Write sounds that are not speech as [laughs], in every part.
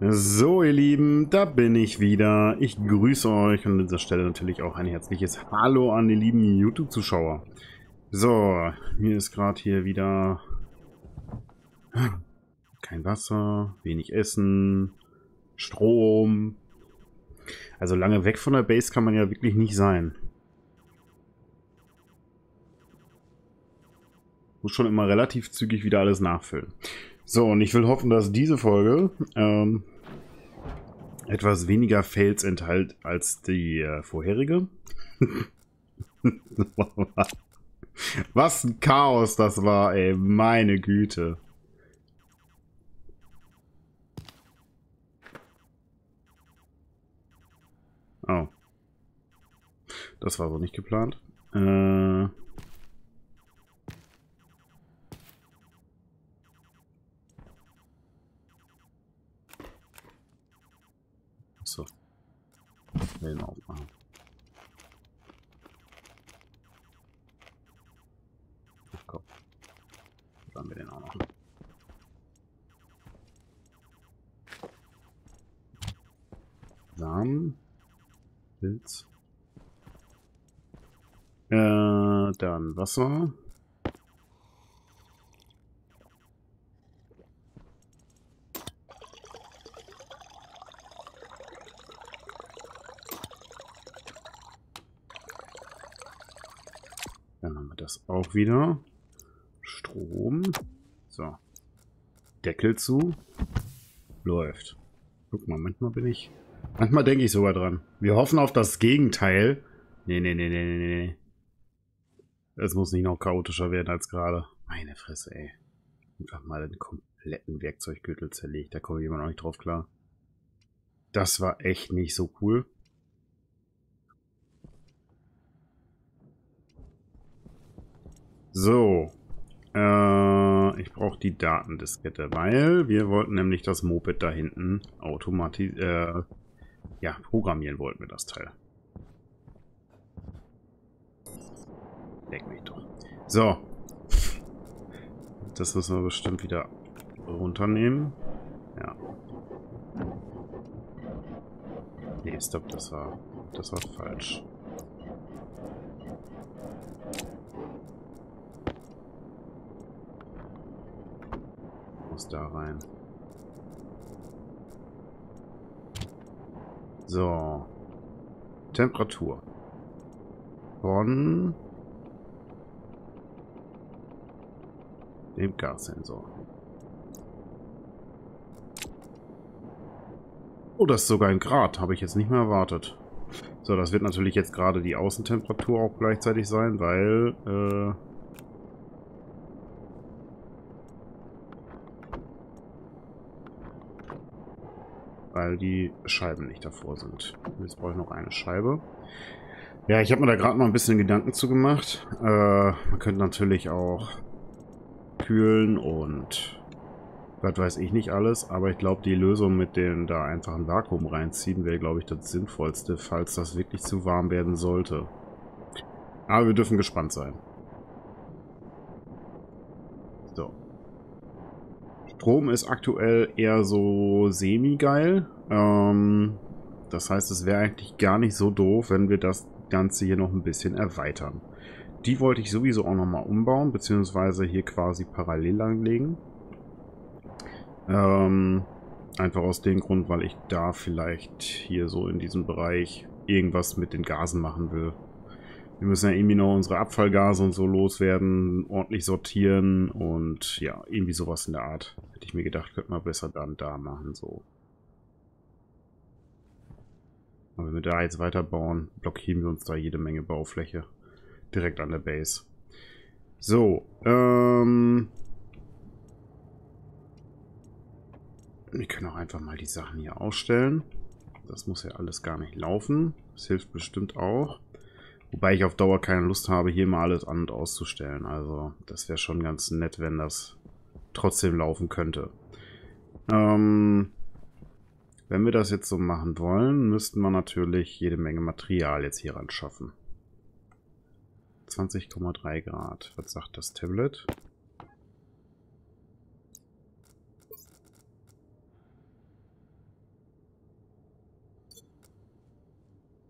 So, ihr Lieben, da bin ich wieder. Ich grüße euch und an dieser Stelle natürlich auch ein herzliches Hallo an die lieben YouTube-Zuschauer. So, mir ist gerade hier wieder kein Wasser, wenig Essen, Strom. Also lange weg von der Base kann man ja wirklich nicht sein. Muss schon immer relativ zügig wieder alles nachfüllen. So, und ich will hoffen, dass diese Folge ähm, etwas weniger Fails enthält als die äh, vorherige. [laughs] Was ein Chaos das war, ey. Meine Güte. Oh. Das war so nicht geplant. Äh... So. Wellen aufmachen. haben wir den auch noch. Samen. Pilz. Äh, dann Wasser. Dann haben wir das auch wieder. Strom. So. Deckel zu. Läuft. Guck mal, manchmal bin ich... Manchmal denke ich sogar dran. Wir hoffen auf das Gegenteil. Nee, nee, nee, nee, nee, nee. Es muss nicht noch chaotischer werden als gerade. Meine Fresse, ey. Einfach mal den kompletten Werkzeuggürtel zerlegt. Da komme ich immer noch nicht drauf klar. Das war echt nicht so cool. So. Äh, ich brauche die Datendiskette, weil wir wollten nämlich das Moped da hinten automatisieren. Äh, ja, programmieren wollten wir das Teil. Leck mich doch. So. Das müssen wir bestimmt wieder runternehmen. Ja. Nee, stopp, das war, das war falsch. Muss da rein. So. Temperatur. Von dem Gassensor. Oh, das ist sogar ein Grad. Habe ich jetzt nicht mehr erwartet. So, das wird natürlich jetzt gerade die Außentemperatur auch gleichzeitig sein, weil äh, weil die Scheiben nicht davor sind. Jetzt brauche ich noch eine Scheibe. Ja, ich habe mir da gerade mal ein bisschen Gedanken zu gemacht. Äh, man könnte natürlich auch kühlen und was weiß ich nicht alles, aber ich glaube, die Lösung mit dem da einfach ein Vakuum reinziehen wäre, glaube ich, das Sinnvollste, falls das wirklich zu warm werden sollte. Aber wir dürfen gespannt sein. Strom ist aktuell eher so semi-geil. Ähm, das heißt, es wäre eigentlich gar nicht so doof, wenn wir das Ganze hier noch ein bisschen erweitern. Die wollte ich sowieso auch nochmal umbauen, beziehungsweise hier quasi parallel anlegen. Ähm, einfach aus dem Grund, weil ich da vielleicht hier so in diesem Bereich irgendwas mit den Gasen machen will. Wir müssen ja irgendwie noch unsere Abfallgase und so loswerden, ordentlich sortieren und ja, irgendwie sowas in der Art. Hätte ich mir gedacht, könnte man besser dann da machen, so. Aber wenn wir da jetzt weiterbauen, blockieren wir uns da jede Menge Baufläche. Direkt an der Base. So, ähm... Wir können auch einfach mal die Sachen hier ausstellen. Das muss ja alles gar nicht laufen. Das hilft bestimmt auch. Wobei ich auf Dauer keine Lust habe, hier mal alles an- und auszustellen. Also das wäre schon ganz nett, wenn das trotzdem laufen könnte. Ähm, wenn wir das jetzt so machen wollen, müssten wir natürlich jede Menge Material jetzt hier ran schaffen. 20,3 Grad. Was sagt das Tablet? –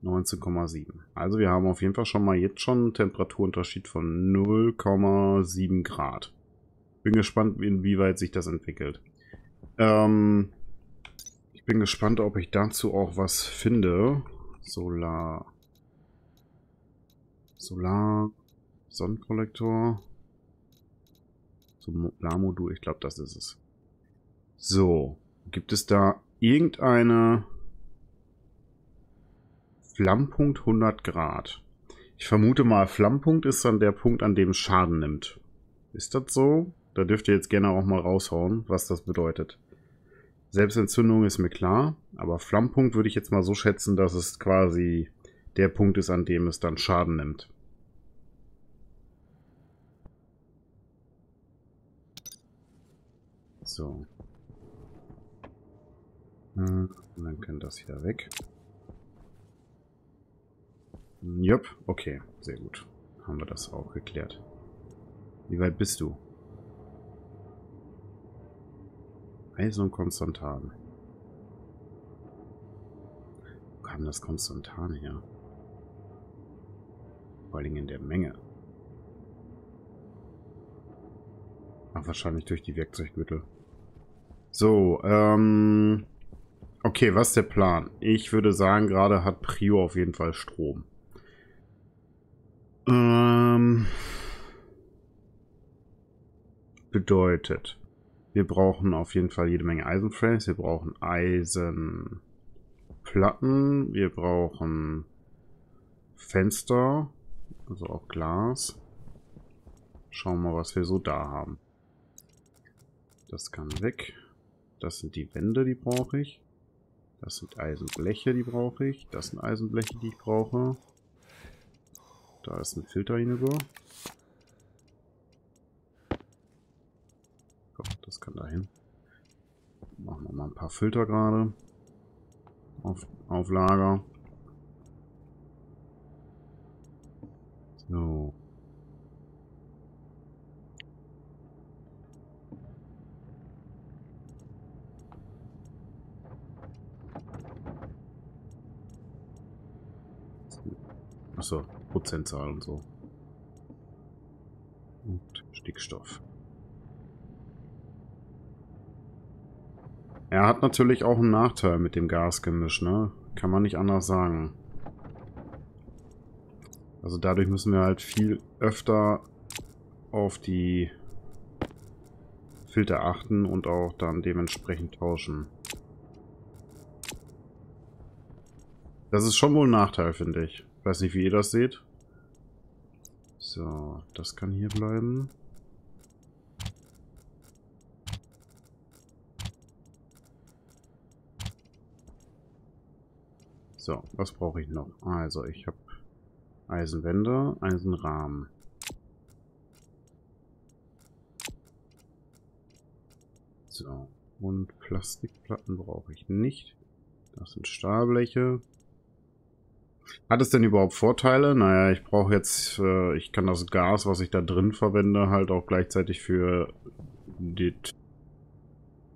19,7. Also wir haben auf jeden Fall schon mal jetzt schon einen Temperaturunterschied von 0,7 Grad. Bin gespannt, inwieweit sich das entwickelt. Ähm, ich bin gespannt, ob ich dazu auch was finde. Solar. Solar. Sonnenkollektor. Solarmodul, ich glaube, das ist es. So. Gibt es da irgendeine Flammpunkt 100 Grad? Ich vermute mal, Flammpunkt ist dann der Punkt, an dem Schaden nimmt. Ist das so? Da dürft ihr jetzt gerne auch mal raushauen, was das bedeutet. Selbstentzündung ist mir klar, aber Flammpunkt würde ich jetzt mal so schätzen, dass es quasi der Punkt ist, an dem es dann Schaden nimmt. So. Und dann kann das hier weg. Jupp, okay, sehr gut. Haben wir das auch geklärt. Wie weit bist du? Eisen und Konstantan. Wo kam das Konstantan her? Vor allem in der Menge. Ach, wahrscheinlich durch die Werkzeuggürtel. So, ähm... Okay, was ist der Plan? Ich würde sagen, gerade hat Prio auf jeden Fall Strom. Ähm... Bedeutet, wir brauchen auf jeden Fall jede Menge Eisenframes, wir brauchen Eisenplatten, wir brauchen Fenster, also auch Glas. Schauen wir mal, was wir so da haben. Das kann weg. Das sind die Wände, die brauche ich. Das sind Eisenbleche, die brauche ich. Das sind Eisenbleche, die ich brauche. Da ist ein Filter hinüber. Das kann dahin. Machen wir mal ein paar Filter gerade. Auf, auf Lager. So. Achso, Prozentzahl und so. Und Stickstoff. Er hat natürlich auch einen Nachteil mit dem Gasgemisch, ne? Kann man nicht anders sagen. Also dadurch müssen wir halt viel öfter auf die Filter achten und auch dann dementsprechend tauschen. Das ist schon wohl ein Nachteil, finde ich. Weiß nicht, wie ihr das seht. So, das kann hier bleiben. So, was brauche ich noch? Also, ich habe Eisenwände, Eisenrahmen. So, und Plastikplatten brauche ich nicht. Das sind Stahlbleche. Hat es denn überhaupt Vorteile? Naja, ich brauche jetzt, äh, ich kann das Gas, was ich da drin verwende, halt auch gleichzeitig für die,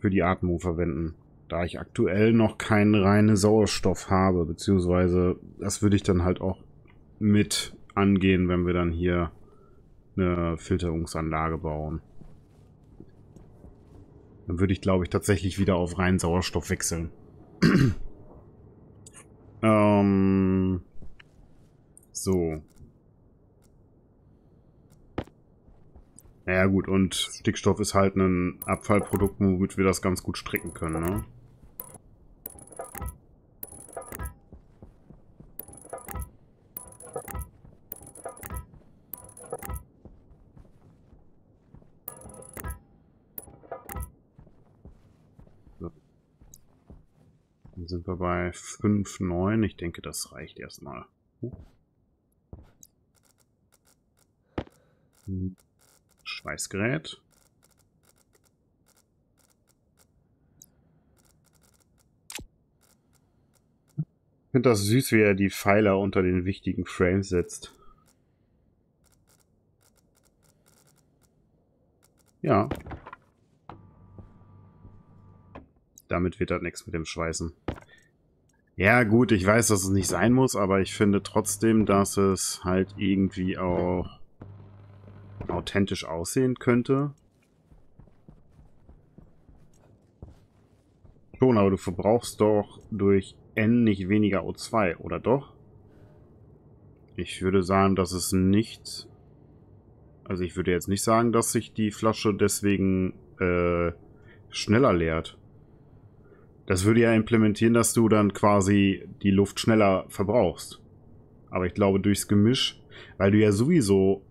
für die Atmung verwenden. Da ich aktuell noch keinen reinen Sauerstoff habe, beziehungsweise das würde ich dann halt auch mit angehen, wenn wir dann hier eine Filterungsanlage bauen. Dann würde ich, glaube ich, tatsächlich wieder auf reinen Sauerstoff wechseln. [clears throat] ähm, so. Ja gut, und Stickstoff ist halt ein Abfallprodukt, womit wir das ganz gut stricken können, ne? Sind wir bei 5,9. Ich denke, das reicht erstmal. Uh. Schweißgerät. Ich finde das süß, wie er die Pfeiler unter den wichtigen Frames setzt. Ja. Damit wird das nichts mit dem Schweißen. Ja, gut, ich weiß, dass es nicht sein muss, aber ich finde trotzdem, dass es halt irgendwie auch authentisch aussehen könnte. Schon, aber du verbrauchst doch durch N nicht weniger O2, oder doch? Ich würde sagen, dass es nicht... Also ich würde jetzt nicht sagen, dass sich die Flasche deswegen äh, schneller leert. Das würde ja implementieren, dass du dann quasi die Luft schneller verbrauchst. Aber ich glaube, durchs Gemisch, weil du ja sowieso...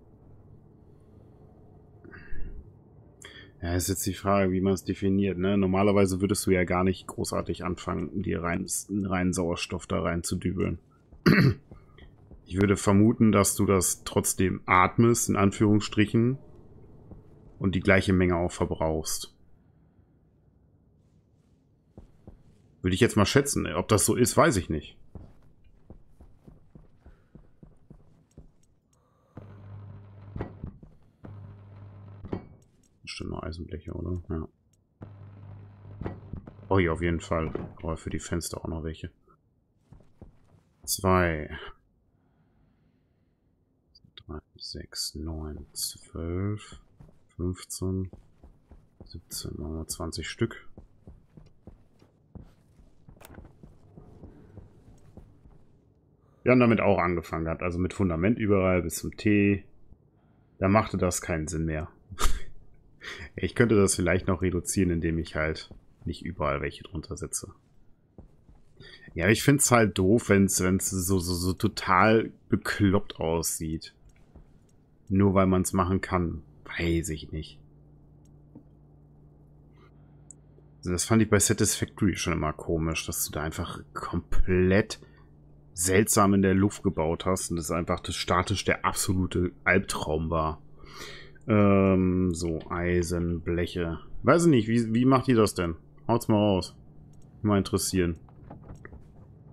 Ja, ist jetzt die Frage, wie man es definiert. Ne? Normalerweise würdest du ja gar nicht großartig anfangen, dir rein, rein Sauerstoff da rein zu dübeln. Ich würde vermuten, dass du das trotzdem atmest, in Anführungsstrichen, und die gleiche Menge auch verbrauchst. Würde ich jetzt mal schätzen. Ob das so ist, weiß ich nicht. Bestimmt noch Eisenbleche, oder? Ja. Oh, hier auf jeden Fall. Aber für die Fenster auch noch welche. Zwei. Drei, sechs, neun, zwölf, fünfzehn, siebzehn, zwanzig Stück. Wir haben damit auch angefangen gehabt, also mit Fundament überall bis zum T. Da machte das keinen Sinn mehr. [laughs] ich könnte das vielleicht noch reduzieren, indem ich halt nicht überall welche drunter setze. Ja, ich finde es halt doof, wenn es so, so, so total bekloppt aussieht. Nur weil man es machen kann. Weiß ich nicht. Also das fand ich bei Satisfactory schon immer komisch, dass du da einfach komplett seltsam in der Luft gebaut hast und das einfach das statisch der absolute Albtraum war. Ähm, so, Eisen, Bleche. Weiß ich nicht, wie, wie macht ihr das denn? Haut's mal raus. Mal interessieren.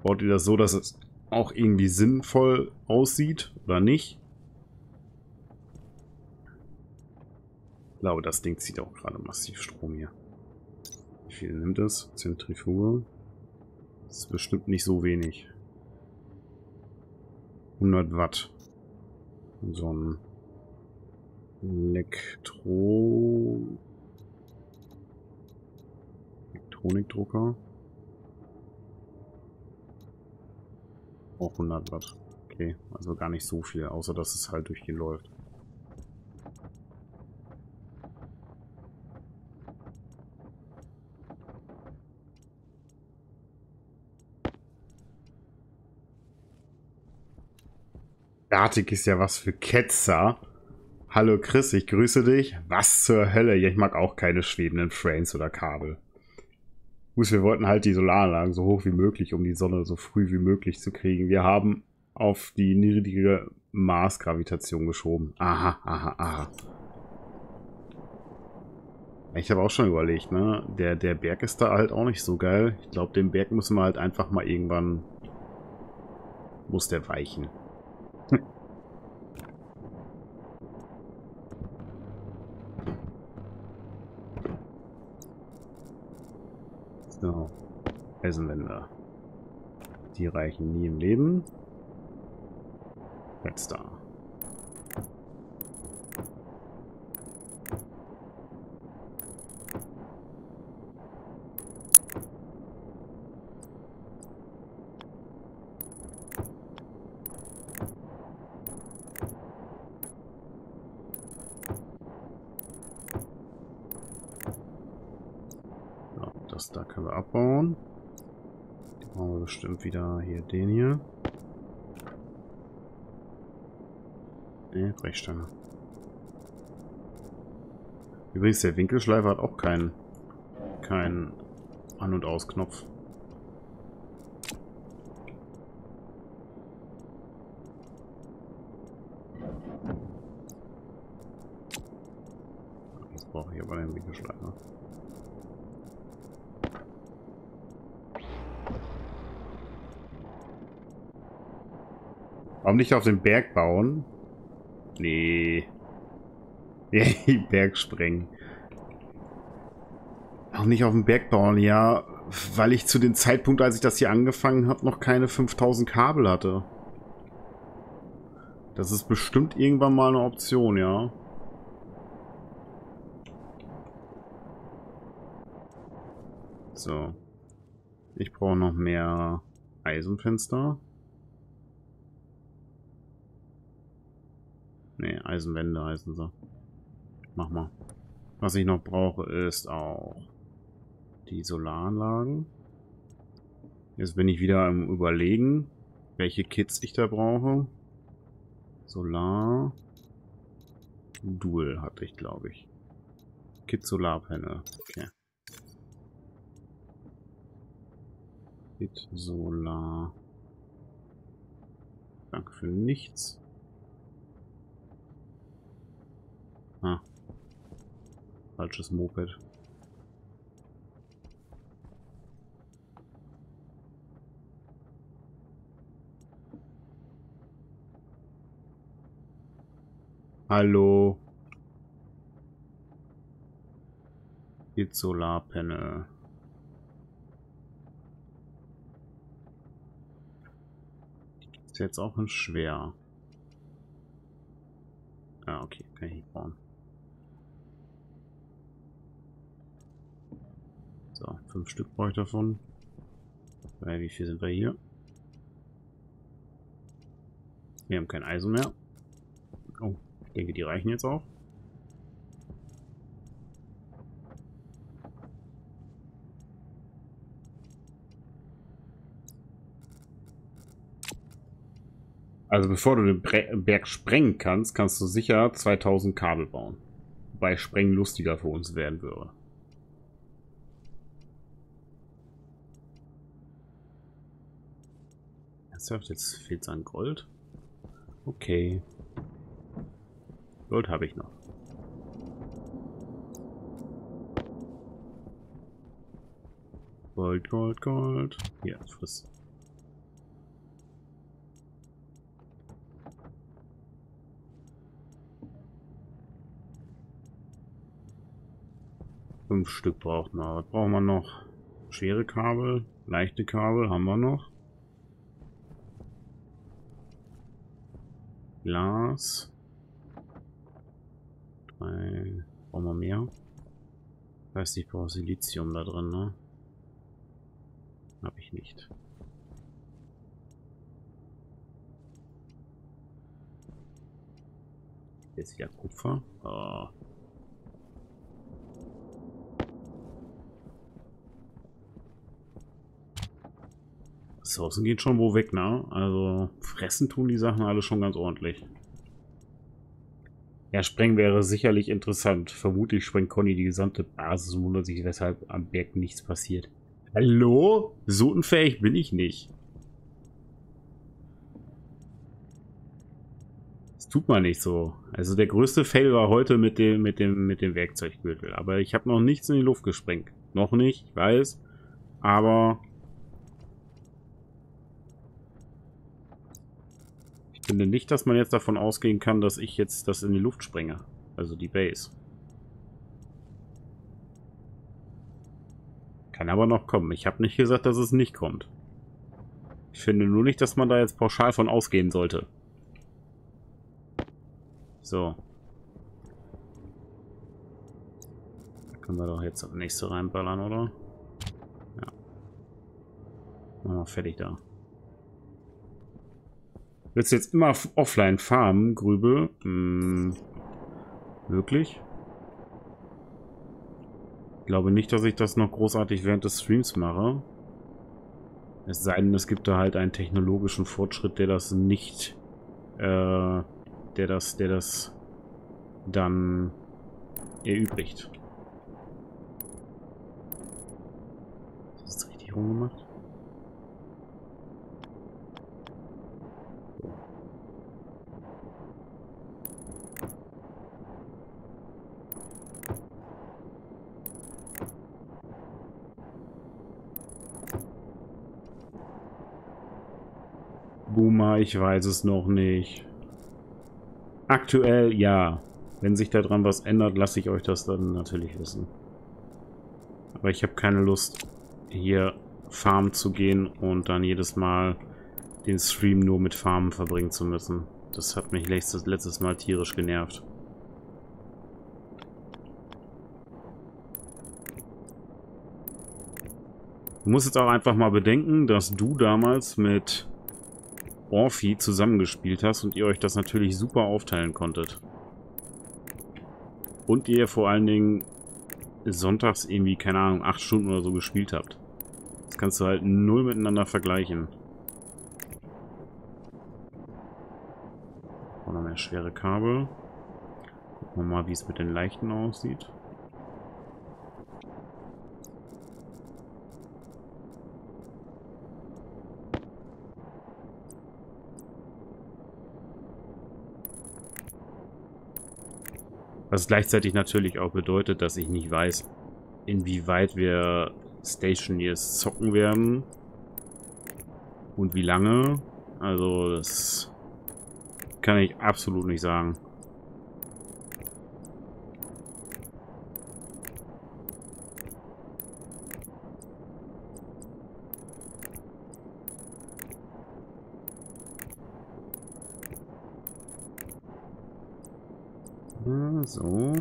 Baut ihr das so, dass es auch irgendwie sinnvoll aussieht oder nicht? Ich glaube, das Ding zieht auch gerade massiv Strom hier. Wie viel nimmt es? Zentrifuge. Das ist bestimmt nicht so wenig. 100 Watt. So ein Elektro... Elektronikdrucker. Auch 100 Watt. Okay, also gar nicht so viel, außer dass es halt durchgehend läuft. Statik ist ja was für Ketzer. Hallo Chris, ich grüße dich. Was zur Hölle? Ja, ich mag auch keine schwebenden Frames oder Kabel. Gut, wir wollten halt die Solaranlagen so hoch wie möglich, um die Sonne so früh wie möglich zu kriegen. Wir haben auf die niedrige Marsgravitation geschoben. Aha, aha, aha. Ich habe auch schon überlegt, ne? Der, der Berg ist da halt auch nicht so geil. Ich glaube, den Berg müssen wir halt einfach mal irgendwann... Muss der weichen. So. Eisenwände. Die reichen nie im Leben. Jetzt da. Bestimmt wieder hier den hier. Ne, Brechstange. Übrigens, der Winkelschleifer hat auch keinen keinen An- und Ausknopf. Jetzt brauche ich aber den Winkelschleifer. Warum nicht auf den Berg bauen? Nee. [laughs] Berg sprengen. Warum nicht auf den Berg bauen? Ja, weil ich zu dem Zeitpunkt, als ich das hier angefangen habe, noch keine 5000 Kabel hatte. Das ist bestimmt irgendwann mal eine Option, ja. So. Ich brauche noch mehr Eisenfenster. Ne, Eisenwände heißen sie. Mach mal. Was ich noch brauche, ist auch die Solaranlagen. Jetzt bin ich wieder am überlegen, welche Kits ich da brauche. Solar. Dual hatte ich, glaube ich. Kit Solarpanel. Okay. Kit Solar. Danke für nichts. Ah. Falsches Moped. Hallo. Geht Solarpanel. Ist jetzt auch ein schwer. Ah, okay, kann ich nicht bauen. So, fünf Stück brauche ich davon. Wie viel sind wir hier? Wir haben kein Eisen mehr. Oh, ich denke, die reichen jetzt auch. Also bevor du den Berg sprengen kannst, kannst du sicher 2000 Kabel bauen. Wobei Sprengen lustiger für uns werden würde. Ernsthaft? Jetzt fehlt es an Gold? Okay. Gold habe ich noch. Gold, Gold, Gold. Hier, friss. Fünf Stück braucht man. Was brauchen wir noch? Schwere Kabel, leichte Kabel haben wir noch. Glas. Drei. Brauchen wir mehr? Weiß nicht, ich brauche Silizium da drin, ne? Hab ich nicht. Jetzt wieder Kupfer. Oh. Ressourcen gehen schon wo weg, ne? Also fressen tun die Sachen alle schon ganz ordentlich. Ja, Sprengen wäre sicherlich interessant. Vermutlich sprengt Conny die gesamte Basis und wundert sich, weshalb am Berg nichts passiert. Hallo? So unfähig bin ich nicht. Das tut man nicht so. Also der größte Fail war heute mit dem, mit dem, mit dem Werkzeuggürtel. Aber ich habe noch nichts in die Luft gesprengt. Noch nicht, ich weiß. Aber finde nicht, dass man jetzt davon ausgehen kann, dass ich jetzt das in die Luft sprenge. Also die Base. Kann aber noch kommen. Ich habe nicht gesagt, dass es nicht kommt. Ich finde nur nicht, dass man da jetzt pauschal von ausgehen sollte. So. Da können wir doch jetzt das nächste reinballern, oder? Ja. Machen wir fertig da. Willst du jetzt immer offline farmen, Grübel? Hm, möglich? Ich glaube nicht, dass ich das noch großartig während des Streams mache. Es sei denn, es gibt da halt einen technologischen Fortschritt, der das nicht, äh, der das, der das dann erübrigt. Ist das richtig rumgemacht? Boomer, ich weiß es noch nicht. Aktuell ja. Wenn sich daran was ändert, lasse ich euch das dann natürlich wissen. Aber ich habe keine Lust, hier farmen zu gehen und dann jedes Mal den Stream nur mit Farmen verbringen zu müssen. Das hat mich letztes, letztes Mal tierisch genervt. Du musst jetzt auch einfach mal bedenken, dass du damals mit Orphi zusammengespielt hast und ihr euch das natürlich super aufteilen konntet. Und ihr vor allen Dingen sonntags irgendwie, keine Ahnung, acht Stunden oder so gespielt habt. Das kannst du halt null miteinander vergleichen. Auch noch mehr schwere Kabel. Gucken wir mal, wie es mit den leichten aussieht. Was gleichzeitig natürlich auch bedeutet, dass ich nicht weiß, inwieweit wir Station Years zocken werden. Und wie lange. Also das kann ich absolut nicht sagen. So.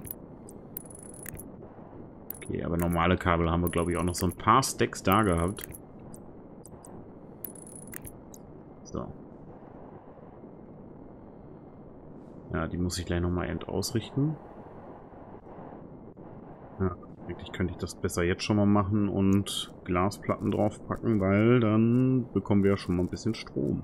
Okay, aber normale Kabel haben wir, glaube ich, auch noch so ein paar Stacks da gehabt. So. Ja, die muss ich gleich nochmal end ausrichten. Ja, eigentlich könnte ich das besser jetzt schon mal machen und Glasplatten draufpacken, weil dann bekommen wir ja schon mal ein bisschen Strom.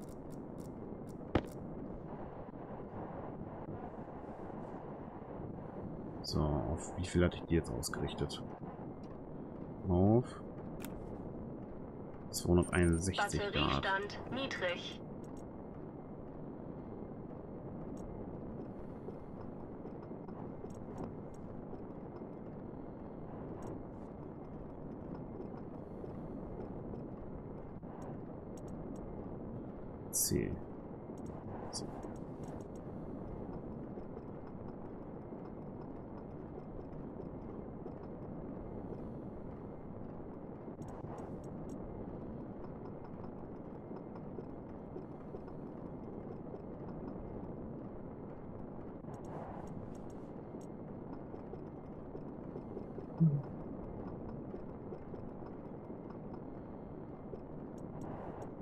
So, auf wie viel hatte ich die jetzt ausgerichtet? Auf 261 Grad. niedrig. C.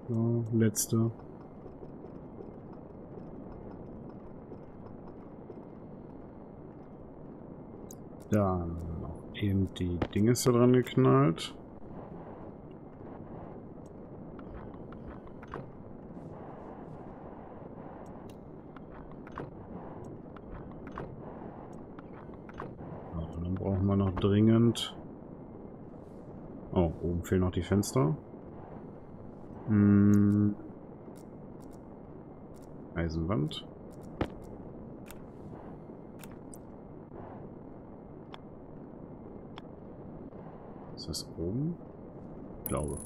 So, letzte. Dann noch eben die Dinge da dran geknallt. dann brauchen wir noch dringend... Oh, oben fehlen noch die Fenster. Hm. Eisenwand. Ist das oben? Ich glaube.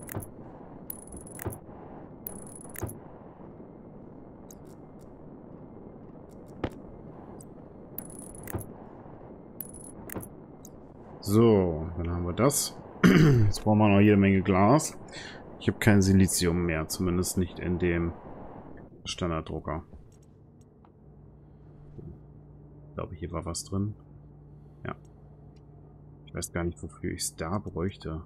So, dann haben wir das. [clears throat] Jetzt brauchen wir noch jede Menge Glas. Ich habe kein Silizium mehr, zumindest nicht in dem Standarddrucker. Ich glaube, hier war was drin. Ja. Ich weiß gar nicht, wofür ich es da bräuchte.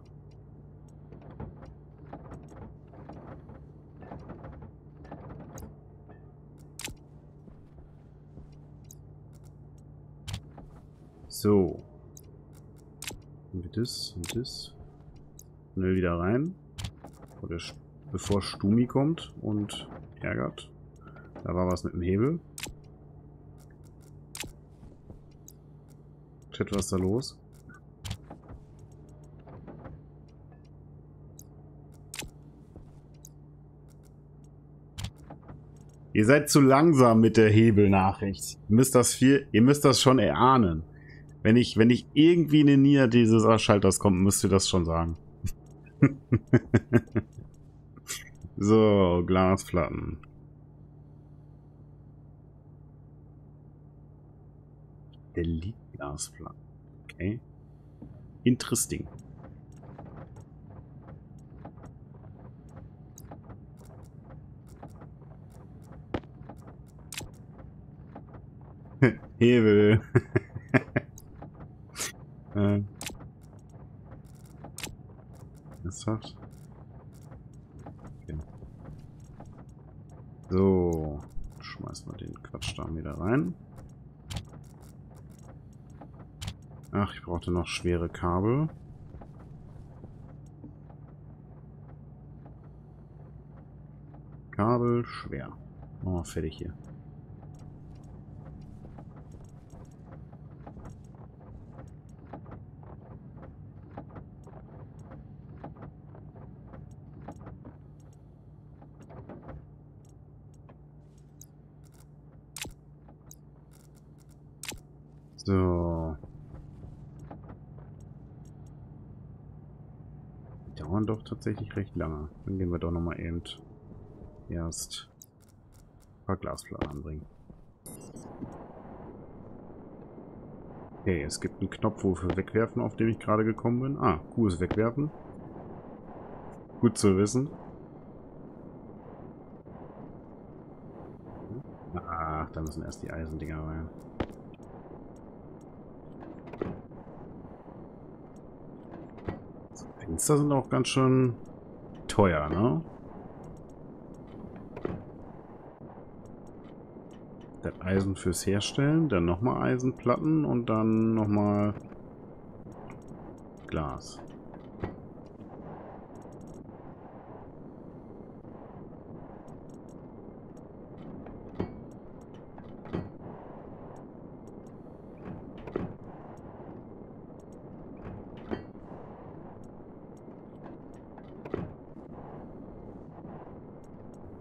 So. Und das und das. Schnell wieder rein. Oder bevor Stumi kommt und ärgert. Da war was mit dem Hebel. Chat, was ist da los? Ihr seid zu langsam mit der Hebelnachricht. Ihr müsst das viel, ihr müsst das schon erahnen. Wenn ich, wenn ich irgendwie in die Nähe dieses Schalters komme, müsst ihr das schon sagen. [laughs] So, Glasplatten. Delete-Glasplatten. Okay. Interesting. [laughs] Hebel. [laughs] äh. Ernsthaft? So. Schmeißen wir den Quatsch da wieder rein. Ach, ich brauchte noch schwere Kabel. Kabel schwer. Oh, fertig hier. So. Die dauern doch tatsächlich recht lange. Dann gehen wir doch nochmal eben erst ein paar Glasplatten anbringen. Okay, es gibt einen Knopf für Wegwerfen, auf den ich gerade gekommen bin. Ah, cooles Wegwerfen. Gut zu wissen. Ach, da müssen erst die Eisendinger rein. Fenster sind auch ganz schön teuer, ne? Das Eisen fürs Herstellen, dann nochmal Eisenplatten und dann nochmal Glas.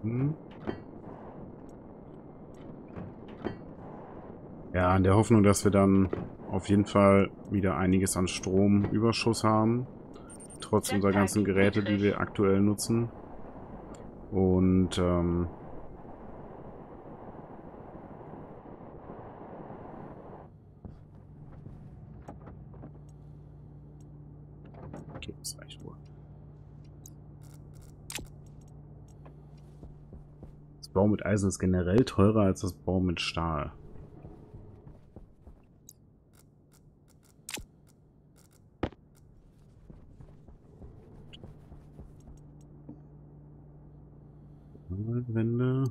Hm. Ja, in der Hoffnung, dass wir dann auf jeden Fall wieder einiges an Stromüberschuss haben. Trotz unserer ganzen Geräte, die wir aktuell nutzen. Und ähm, Okay, das reicht wohl. Das Bau mit Eisen ist generell teurer als das Bau mit Stahl. Wände.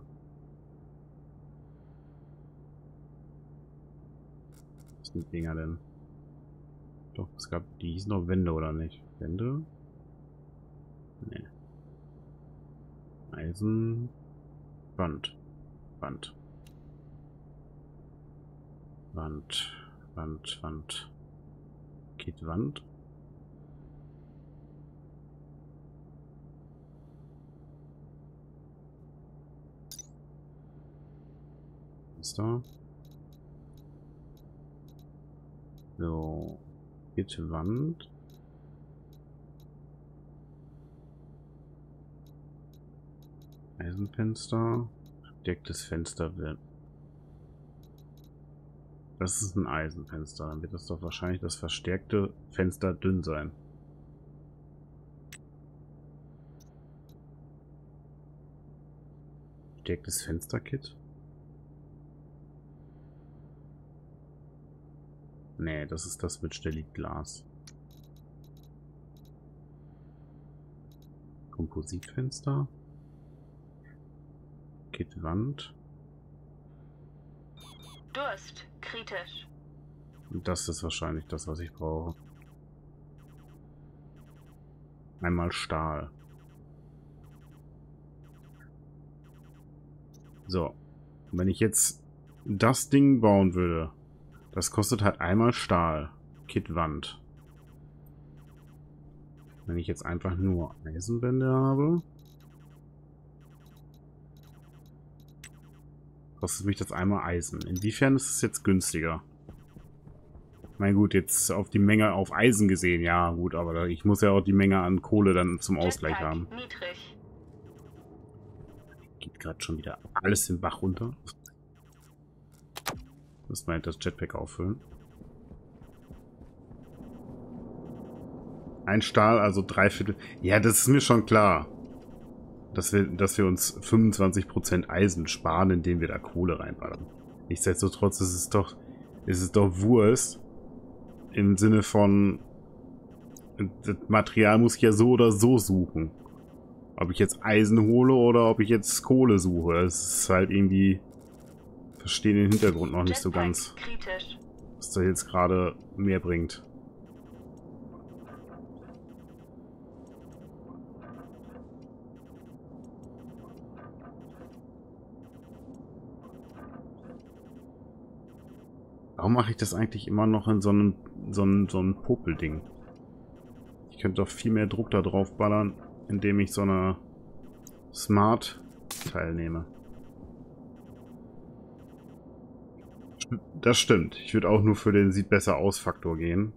Was sind die Dinger denn? Doch, es gab, die hießen doch Wände, oder nicht? Wände? Nee. Eisen. Wand. Wand. Wand. Wand, Wand. Geht Wand? Fenster. So. Geht Wand. Eisenfenster. Verdecktes Fenster wird. Das ist ein Eisenfenster. Dann wird das doch wahrscheinlich das verstärkte Fenster dünn sein. Verstärktes Fensterkit. Nee, das ist das mit Stellit-Glas. Kompositfenster. Kit-Wand. Durst, kritisch. Und das ist wahrscheinlich das, was ich brauche. Einmal Stahl. So. Und wenn ich jetzt das Ding bauen würde, das kostet halt einmal Stahl. Kit-Wand. Wenn ich jetzt einfach nur Eisenbände habe, kostet mich das einmal Eisen. Inwiefern ist es jetzt günstiger? Na gut, jetzt auf die Menge auf Eisen gesehen, ja gut, aber ich muss ja auch die Menge an Kohle dann zum Ausgleich haben. Niedrig. Geht gerade schon wieder alles den Bach runter. Müssen wir das Jetpack auffüllen. Ein Stahl, also drei Viertel. Ja, das ist mir schon klar. Dass wir, dass wir uns 25% Eisen sparen, indem wir da Kohle reinballern. Nichtsdestotrotz ist es doch ist es doch Wurst. Im Sinne von, das Material muss ich ja so oder so suchen. Ob ich jetzt Eisen hole oder ob ich jetzt Kohle suche. Das ist halt irgendwie... Verstehe den Hintergrund noch nicht so ganz. Was da jetzt gerade mehr bringt. Warum mache ich das eigentlich immer noch in so einem so einem, so einem Popelding? Ich könnte doch viel mehr Druck da drauf ballern, indem ich so eine Smart teilnehme. Das stimmt. Ich würde auch nur für den Sieht besser aus Faktor gehen.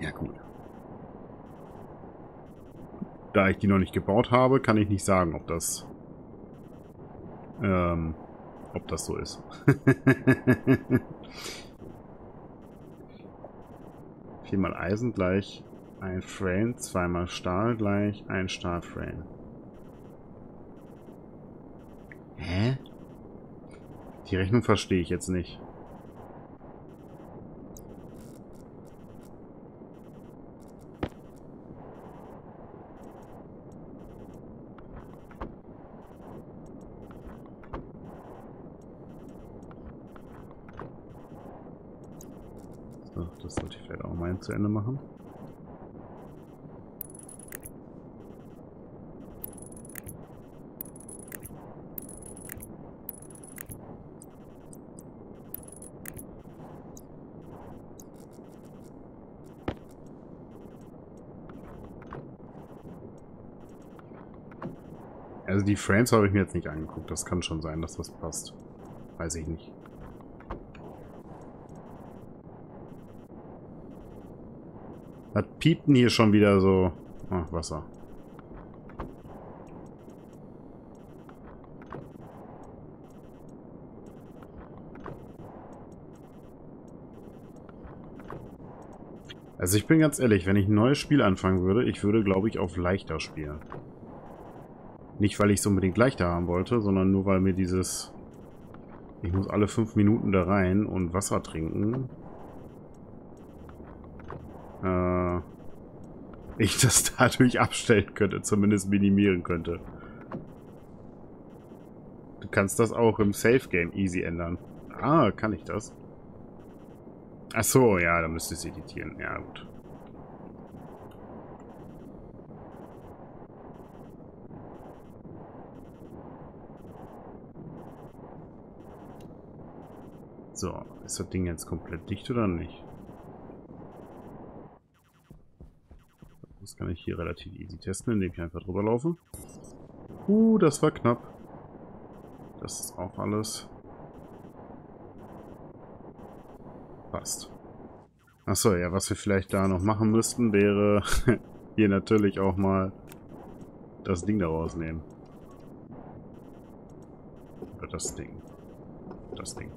Ja gut. Da ich die noch nicht gebaut habe, kann ich nicht sagen, ob das ähm, ob das so ist. [laughs] Viermal Eisen gleich ein Frame, zweimal Stahl gleich ein Stahlframe. Hä? Die Rechnung verstehe ich jetzt nicht. Das sollte mal zu Ende machen. Also die Frames habe ich mir jetzt nicht angeguckt. Das kann schon sein, dass das passt. Weiß ich nicht. Was piept denn hier schon wieder so? Ach, Wasser. Also ich bin ganz ehrlich, wenn ich ein neues Spiel anfangen würde, ich würde, glaube ich, auf leichter spielen. Nicht, weil ich es unbedingt leichter haben wollte, sondern nur, weil mir dieses... Ich muss alle fünf Minuten da rein und Wasser trinken äh, ich das [laughs] dadurch abstellen könnte, zumindest minimieren könnte. Du kannst das auch im Safe Game easy ändern. Ah, kann ich das? Ach so, ja, dann müsste ich es editieren. Ja, gut. So, ist das Ding jetzt komplett dicht oder nicht? Das kann ich hier relativ easy testen, indem ich einfach drüber laufe. Uh, das war knapp. Das ist auch alles. Passt. Achso, ja, was wir vielleicht da noch machen müssten, wäre [laughs] hier natürlich auch mal das Ding da rausnehmen. Oder das Ding. Das Ding.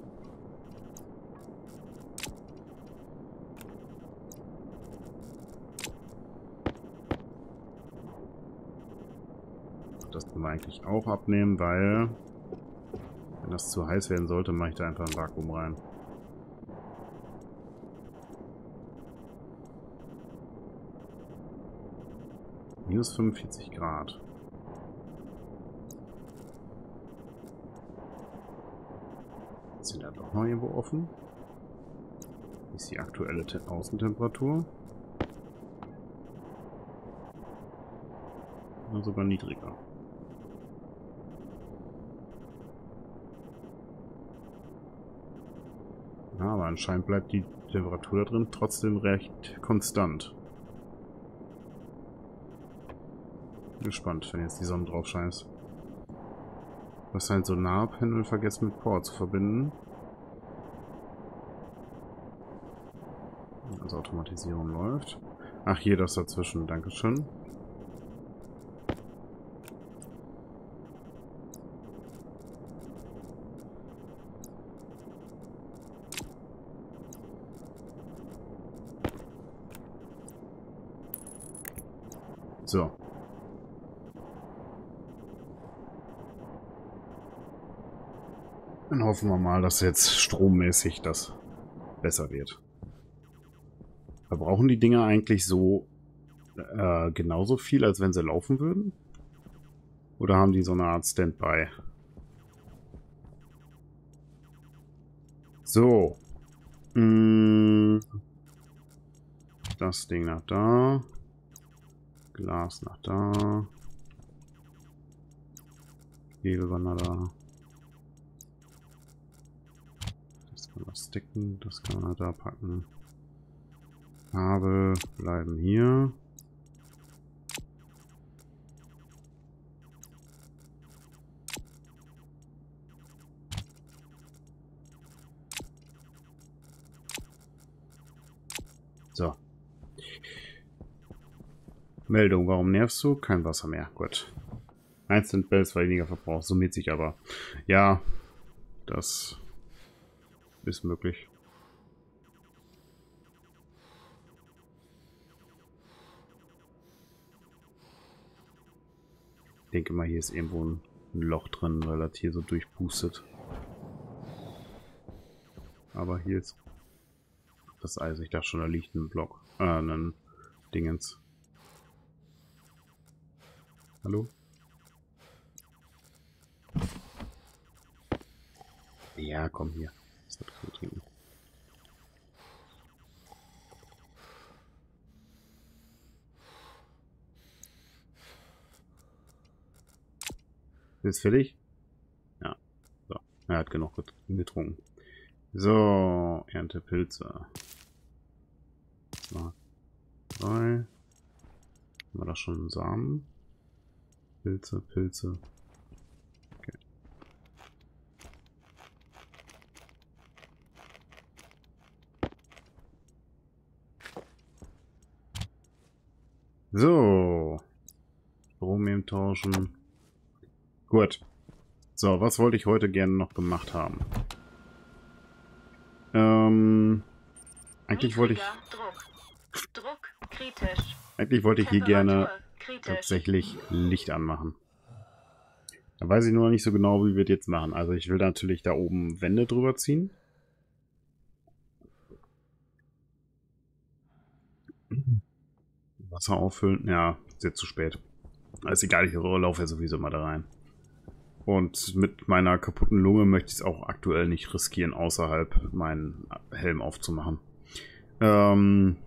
Das können wir eigentlich auch abnehmen, weil wenn das zu heiß werden sollte, mache ich da einfach ein Vakuum rein. Minus 45 Grad. Sind da doch noch irgendwo offen? Ist die aktuelle Te Außentemperatur? Sogar niedriger. Ja, aber anscheinend bleibt die Temperatur da drin trotzdem recht konstant. Gespannt, wenn jetzt die Sonne drauf scheint. Was ein Sonarpanel vergessen mit Power zu verbinden. Also Automatisierung läuft. Ach, hier das dazwischen. Dankeschön. So. Dann hoffen wir mal, dass jetzt strommäßig das besser wird. Verbrauchen die Dinger eigentlich so äh, genauso viel, als wenn sie laufen würden? Oder haben die so eine Art Standby? So. Mm. Das Ding nach da. Glas nach da. Hebelwander da. Das kann man sticken, das kann man da packen. Farbe bleiben hier. So. Meldung, warum nervst du? Kein Wasser mehr. Gut. Einzeln Bells weniger Verbrauch, summiert sich aber. Ja, das ist möglich. Ich denke mal, hier ist irgendwo ein Loch drin, weil das hier so durchpustet. Aber hier ist das Eis. Ich dachte schon, da liegt ein Block. Äh, ein Dingens. Hallo? Ja, komm hier. Das wird gut. Ist fertig? Ja. So. Er hat genug getrunken. So, Ernte Pilze. Drei. Haben wir da schon Samen? Pilze, Pilze. Okay. So. Eben tauschen. Gut. So, was wollte ich heute gerne noch gemacht haben? Ähm, eigentlich wollte ich... Druck. Druck kritisch. Eigentlich wollte ich hier gerne kritisch. tatsächlich Licht anmachen. Da weiß ich nur noch nicht so genau, wie wir das jetzt machen. Also ich will natürlich da oben Wände drüber ziehen. Wasser auffüllen. Ja, ist jetzt zu spät. Ist egal, ich laufe ja sowieso mal da rein. Und mit meiner kaputten Lunge möchte ich es auch aktuell nicht riskieren, außerhalb meinen Helm aufzumachen. Ähm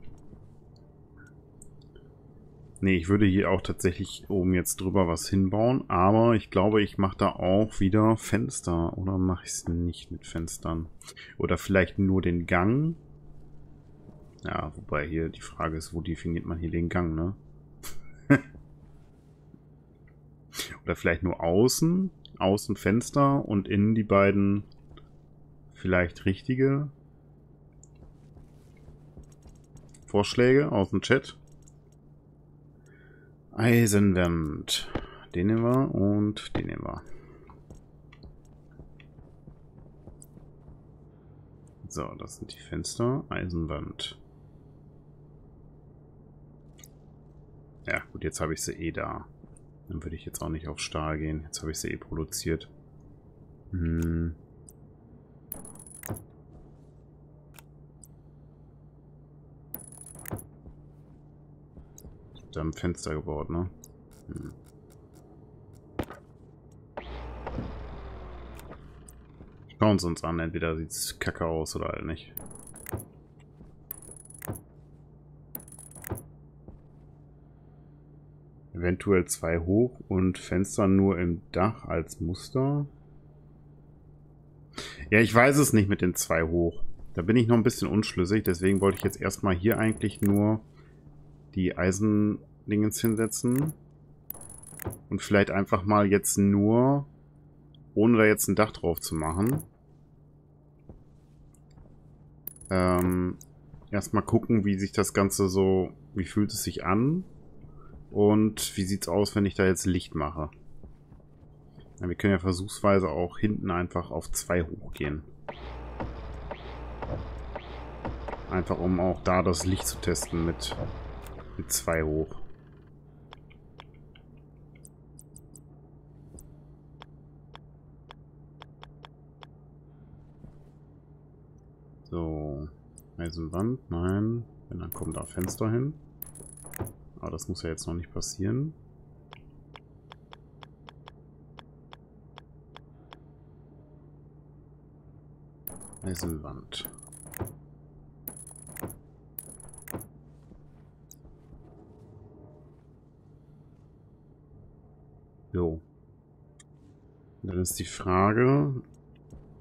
nee, ich würde hier auch tatsächlich oben jetzt drüber was hinbauen, aber ich glaube, ich mache da auch wieder Fenster. Oder mache ich es nicht mit Fenstern? Oder vielleicht nur den Gang? Ja, wobei hier die Frage ist, wo definiert man hier den Gang, ne? [laughs] Oder vielleicht nur außen? außen Fenster und innen die beiden vielleicht richtige Vorschläge aus dem Chat. Eisenwand. Den nehmen wir und den nehmen wir. So, das sind die Fenster. Eisenwand. Ja, gut, jetzt habe ich sie eh da. Dann würde ich jetzt auch nicht auf Stahl gehen. Jetzt habe ich sie eh produziert. Hm. Da ein Fenster gebaut, ne? Hm. Schauen Sie uns an, entweder sieht es kacke aus oder halt nicht. Eventuell zwei hoch und Fenster nur im Dach als Muster. Ja, ich weiß es nicht mit den zwei hoch. Da bin ich noch ein bisschen unschlüssig, deswegen wollte ich jetzt erstmal hier eigentlich nur die Eisendingens hinsetzen. Und vielleicht einfach mal jetzt nur, ohne da jetzt ein Dach drauf zu machen. Ähm, erstmal gucken, wie sich das Ganze so, wie fühlt es sich an. Und wie sieht's aus, wenn ich da jetzt Licht mache? Ja, wir können ja versuchsweise auch hinten einfach auf 2 hochgehen. Einfach um auch da das Licht zu testen mit 2 hoch. So. Eisenwand, nein. Wenn dann kommen da Fenster hin. Aber das muss ja jetzt noch nicht passieren. Eisenwand. Jo. Dann ist die Frage,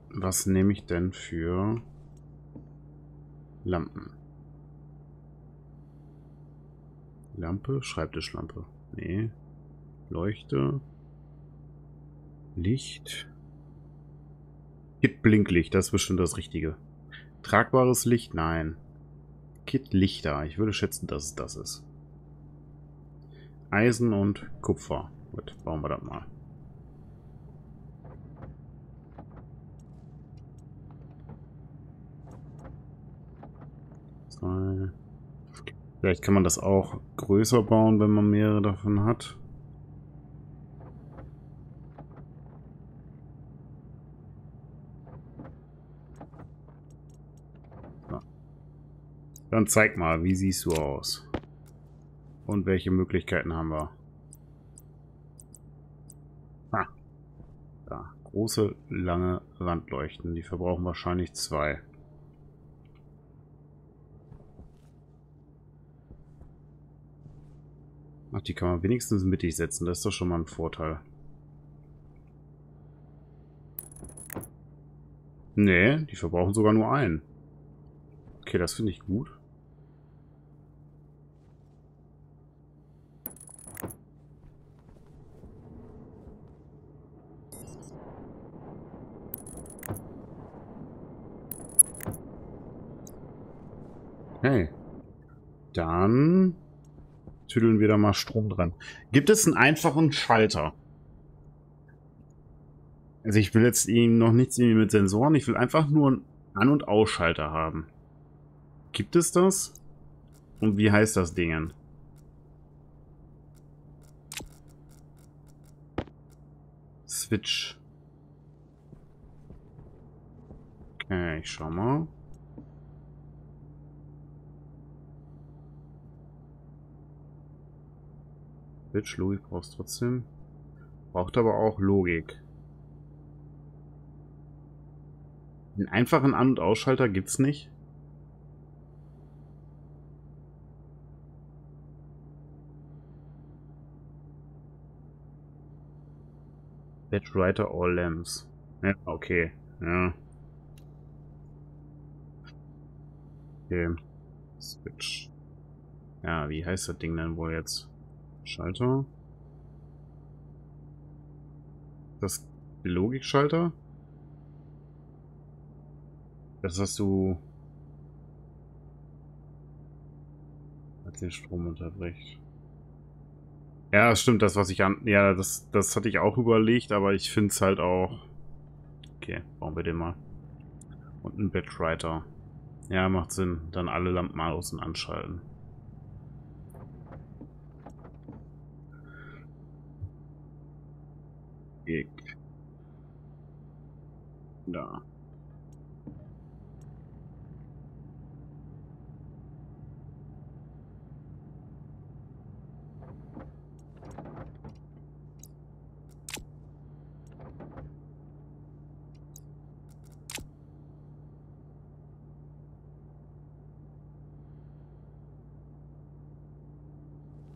was nehme ich denn für Lampen? Lampe? Schreibtischlampe. Nee. Leuchte. Licht. Kit Blinklicht, das ist bestimmt das Richtige. Tragbares Licht? Nein. Kit Lichter. Ich würde schätzen, dass es das ist. Eisen und Kupfer. Gut, bauen wir das mal. Zwei. Vielleicht kann man das auch größer bauen, wenn man mehrere davon hat. Dann zeig mal, wie siehst du aus? Und welche Möglichkeiten haben wir? Ah. Da. Große, lange Wandleuchten. Die verbrauchen wahrscheinlich zwei. Ach, die kann man wenigstens mittig setzen. Das ist doch schon mal ein Vorteil. Nee, die verbrauchen sogar nur einen. Okay, das finde ich gut. Okay. Dann tüdeln wir da mal Strom dran. Gibt es einen einfachen Schalter? Also ich will jetzt ihn noch nichts mit Sensoren. Ich will einfach nur einen An- und Ausschalter haben. Gibt es das? Und wie heißt das Ding? Switch. Okay, ich schau mal. Switch, Logik brauchst trotzdem. Braucht aber auch Logik. Einen einfachen An- und Ausschalter gibt's nicht. Batch Writer All Lamps. Ja, okay. Ja. Okay. Switch. Ja, wie heißt das Ding denn wohl jetzt? Schalter. Das Logikschalter? Das hast du... Als den Strom unterbricht. Ja, das stimmt, das was ich an... Ja, das, das hatte ich auch überlegt, aber ich finde es halt auch... Okay, bauen wir den mal. Und ein Bedwriter. Ja, macht Sinn. Dann alle Lampen mal aus und anschalten. Weg. Da.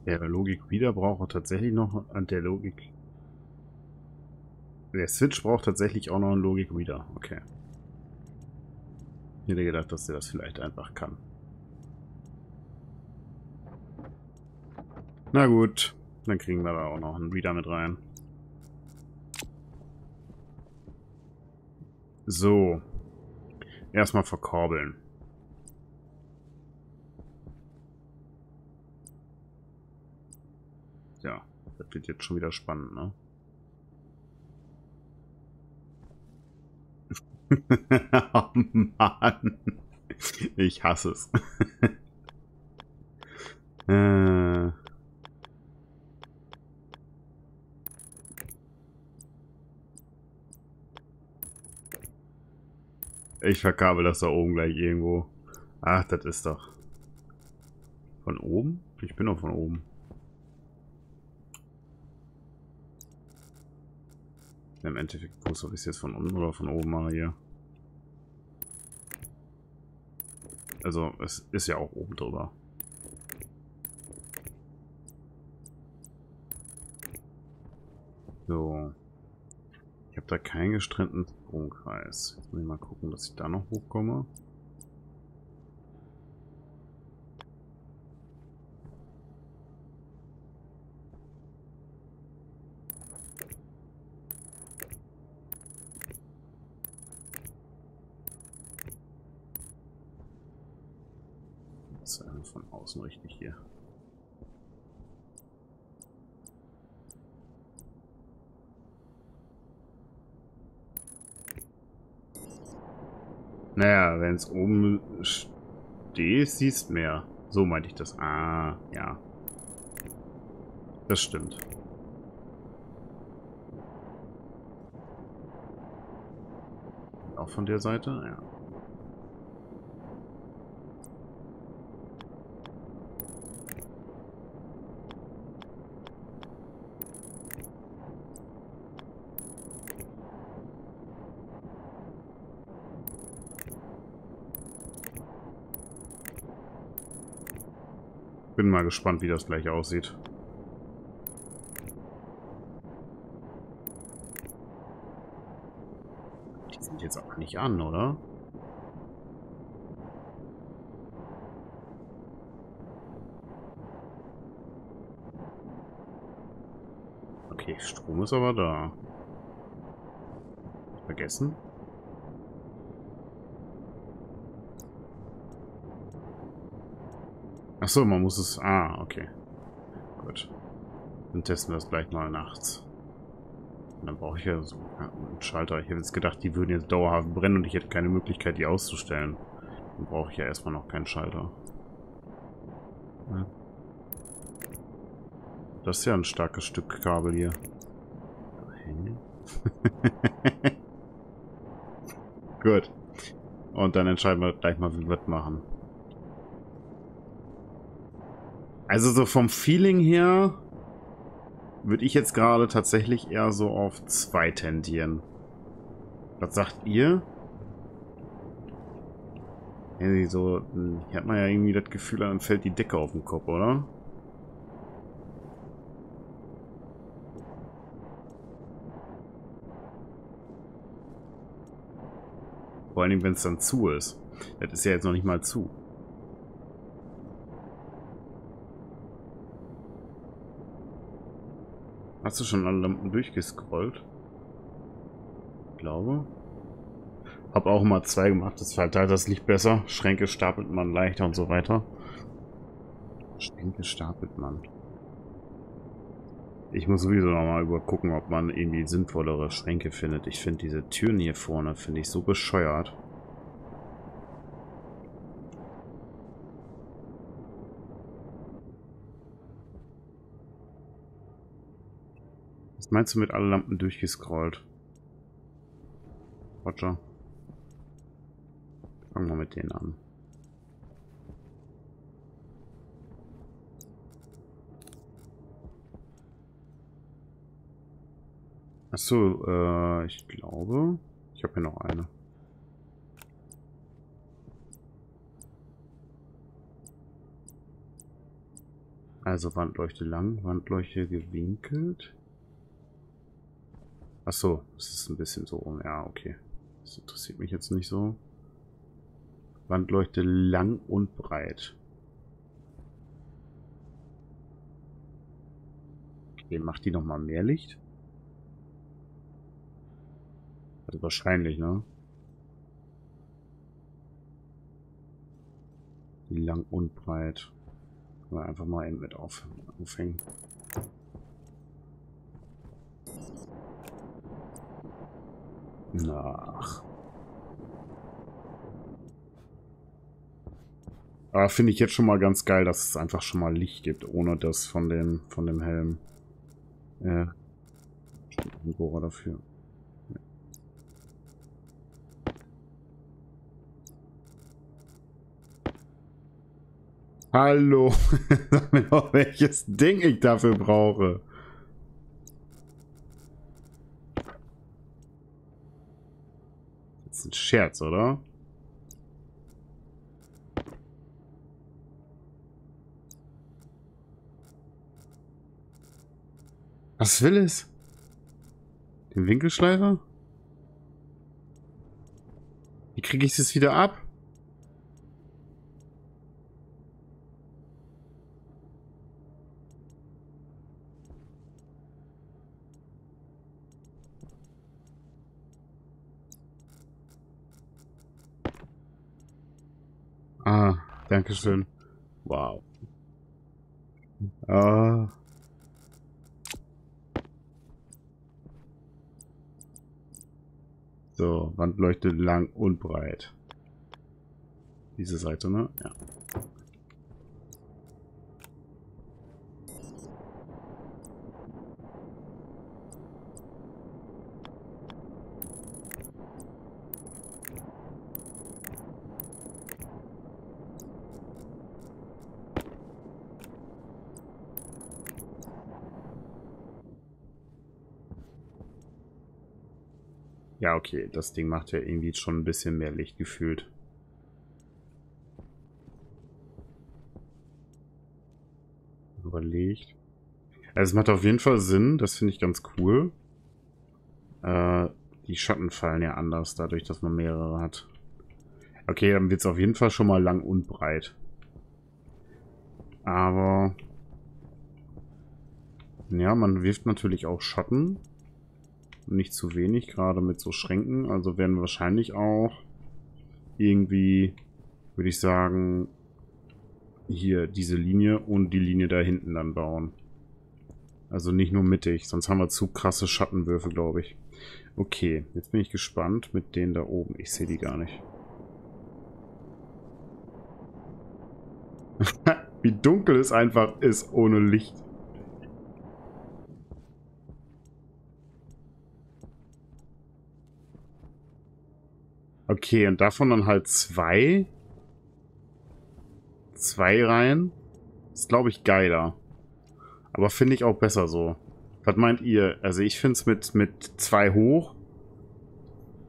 Der Logik wieder braucht er tatsächlich noch an der Logik der Switch braucht tatsächlich auch noch einen Logik Reader. Okay. Ich hätte gedacht, dass der das vielleicht einfach kann. Na gut, dann kriegen wir da auch noch einen Reader mit rein. So. Erstmal verkorbeln. Ja, das wird jetzt schon wieder spannend, ne? [laughs] oh Mann. Ich hasse es. [laughs] äh. Ich verkabel das da oben gleich irgendwo. Ach, das ist doch. Von oben? Ich bin doch von oben. Im Endeffekt, wo soll ich es jetzt von unten oder von oben mal hier? Also, es ist ja auch oben drüber. So. Ich habe da keinen gestrennten Sprungkreis. Jetzt muss ich mal gucken, dass ich da noch hochkomme. Von außen richtig hier. Naja, wenn es oben steht, siehst mehr. So meinte ich das. Ah, ja. Das stimmt. Auch von der Seite? Ja. Bin mal gespannt, wie das gleich aussieht. Die sind jetzt auch nicht an, oder? Okay, Strom ist aber da. Vergessen? Achso, man muss es... Ah, okay. Gut. Dann testen wir das gleich mal nachts. Und dann brauche ich ja so einen Schalter. Ich hätte jetzt gedacht, die würden jetzt dauerhaft brennen und ich hätte keine Möglichkeit, die auszustellen. Dann brauche ich ja erstmal noch keinen Schalter. Das ist ja ein starkes Stück Kabel hier. [laughs] Gut. Und dann entscheiden wir gleich mal, wie wir das machen. Also so vom Feeling her würde ich jetzt gerade tatsächlich eher so auf 2 tendieren. Was sagt ihr? Ja, so, hier hat man ja irgendwie das Gefühl, dann fällt die Decke auf den Kopf, oder? Vor allem, wenn es dann zu ist. Das ist ja jetzt noch nicht mal zu. Hast du schon alle Lampen durchgescrollt? Ich glaube. Hab auch mal zwei gemacht, das verteilt das Licht besser. Schränke stapelt man leichter und so weiter. Schränke stapelt man. Ich muss sowieso nochmal übergucken, ob man irgendwie sinnvollere Schränke findet. Ich finde diese Türen hier vorne, finde ich so bescheuert. Was meinst du mit alle Lampen durchgescrollt? Roger. Fangen wir mit denen an. Achso, äh, ich glaube, ich habe hier noch eine. Also Wandleuchte lang, Wandleuchte gewinkelt. Ach so, es ist ein bisschen so. Ja, okay. Das interessiert mich jetzt nicht so. Wandleuchte lang und breit. Okay, macht die nochmal mehr Licht? Also wahrscheinlich, ne? Lang und breit. Können wir einfach mal eben mit auf, aufhängen. Ach. Aber finde ich jetzt schon mal ganz geil, dass es einfach schon mal Licht gibt, ohne das von dem, von dem Helm. Äh, ein Bohrer dafür. Hallo. [laughs] Sag mir doch, welches Ding ich dafür brauche. Das ist ein Scherz, oder? Was will es? Den Winkelschleifer? Wie kriege ich das wieder ab? Ah, danke schön. Wow. Ah. So, Wandleuchte lang und breit. Diese Seite, ne? Ja. Ja, okay, das Ding macht ja irgendwie schon ein bisschen mehr Licht gefühlt. Überlegt. Also es macht auf jeden Fall Sinn, das finde ich ganz cool. Äh, die Schatten fallen ja anders, dadurch, dass man mehrere hat. Okay, dann wird es auf jeden Fall schon mal lang und breit. Aber... Ja, man wirft natürlich auch Schatten. Nicht zu wenig, gerade mit so Schränken. Also werden wir wahrscheinlich auch irgendwie, würde ich sagen, hier diese Linie und die Linie da hinten dann bauen. Also nicht nur mittig, sonst haben wir zu krasse Schattenwürfe, glaube ich. Okay, jetzt bin ich gespannt mit denen da oben. Ich sehe die gar nicht. [laughs] Wie dunkel es einfach ist ohne Licht. Okay, und davon dann halt zwei. Zwei Reihen. Ist, glaube ich, geiler. Aber finde ich auch besser so. Was meint ihr? Also ich finde es mit, mit zwei hoch.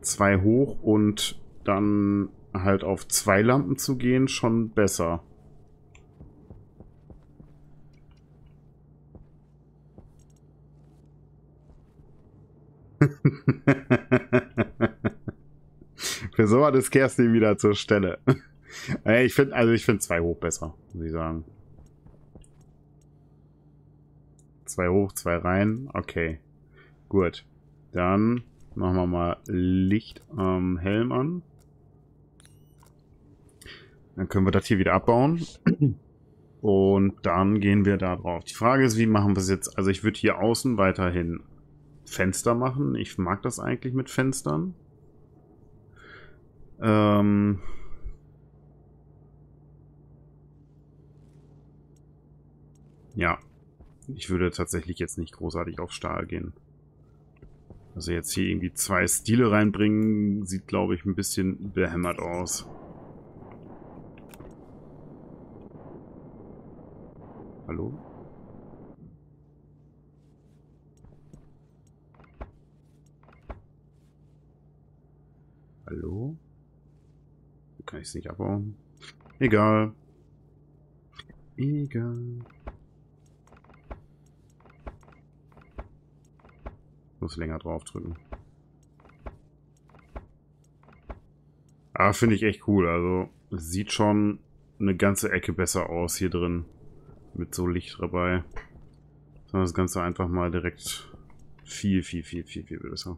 Zwei hoch und dann halt auf zwei Lampen zu gehen schon besser. [laughs] Für sowas ist Kerstin wieder zur Stelle. [laughs] ich finde, also ich finde zwei hoch besser, muss ich sagen. Zwei hoch, zwei rein. Okay. Gut. Dann machen wir mal Licht am Helm an. Dann können wir das hier wieder abbauen. [clears throat] Und dann gehen wir da drauf. Die Frage ist, wie machen wir es jetzt? Also ich würde hier außen weiterhin Fenster machen. Ich mag das eigentlich mit Fenstern. Ähm ja, ich würde tatsächlich jetzt nicht großartig auf Stahl gehen. Also jetzt hier irgendwie zwei Stile reinbringen, sieht glaube ich ein bisschen behämmert aus. Hallo? Hallo? Kann ich es nicht abbauen? Egal. Egal. Muss länger draufdrücken. Ah, finde ich echt cool. Also, sieht schon eine ganze Ecke besser aus hier drin. Mit so Licht dabei. Sondern das Ganze einfach mal direkt viel, viel, viel, viel, viel besser.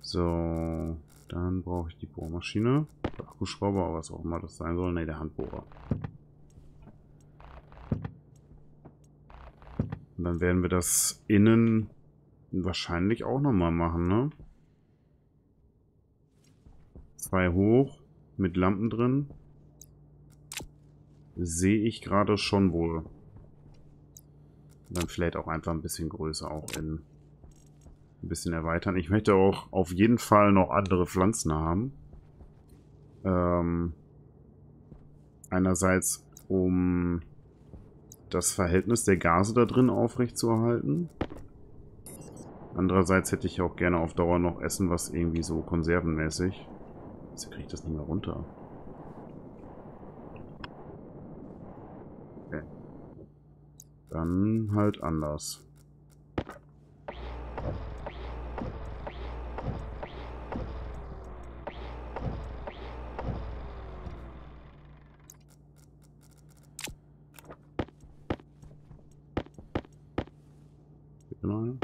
So. Dann brauche ich die Bohrmaschine. Der Akkuschrauber, was auch immer das sein soll. Ne, der Handbohrer. Und dann werden wir das innen wahrscheinlich auch nochmal machen, ne? Zwei hoch mit Lampen drin. Sehe ich gerade schon wohl. Dann vielleicht auch einfach ein bisschen größer auch innen ein bisschen erweitern. Ich möchte auch auf jeden Fall noch andere Pflanzen haben. Ähm, einerseits um das Verhältnis der Gase da drin aufrechtzuerhalten. Andererseits hätte ich auch gerne auf Dauer noch Essen, was irgendwie so konservenmäßig. Jetzt kriege ich das nicht mehr runter. Okay. Dann halt anders.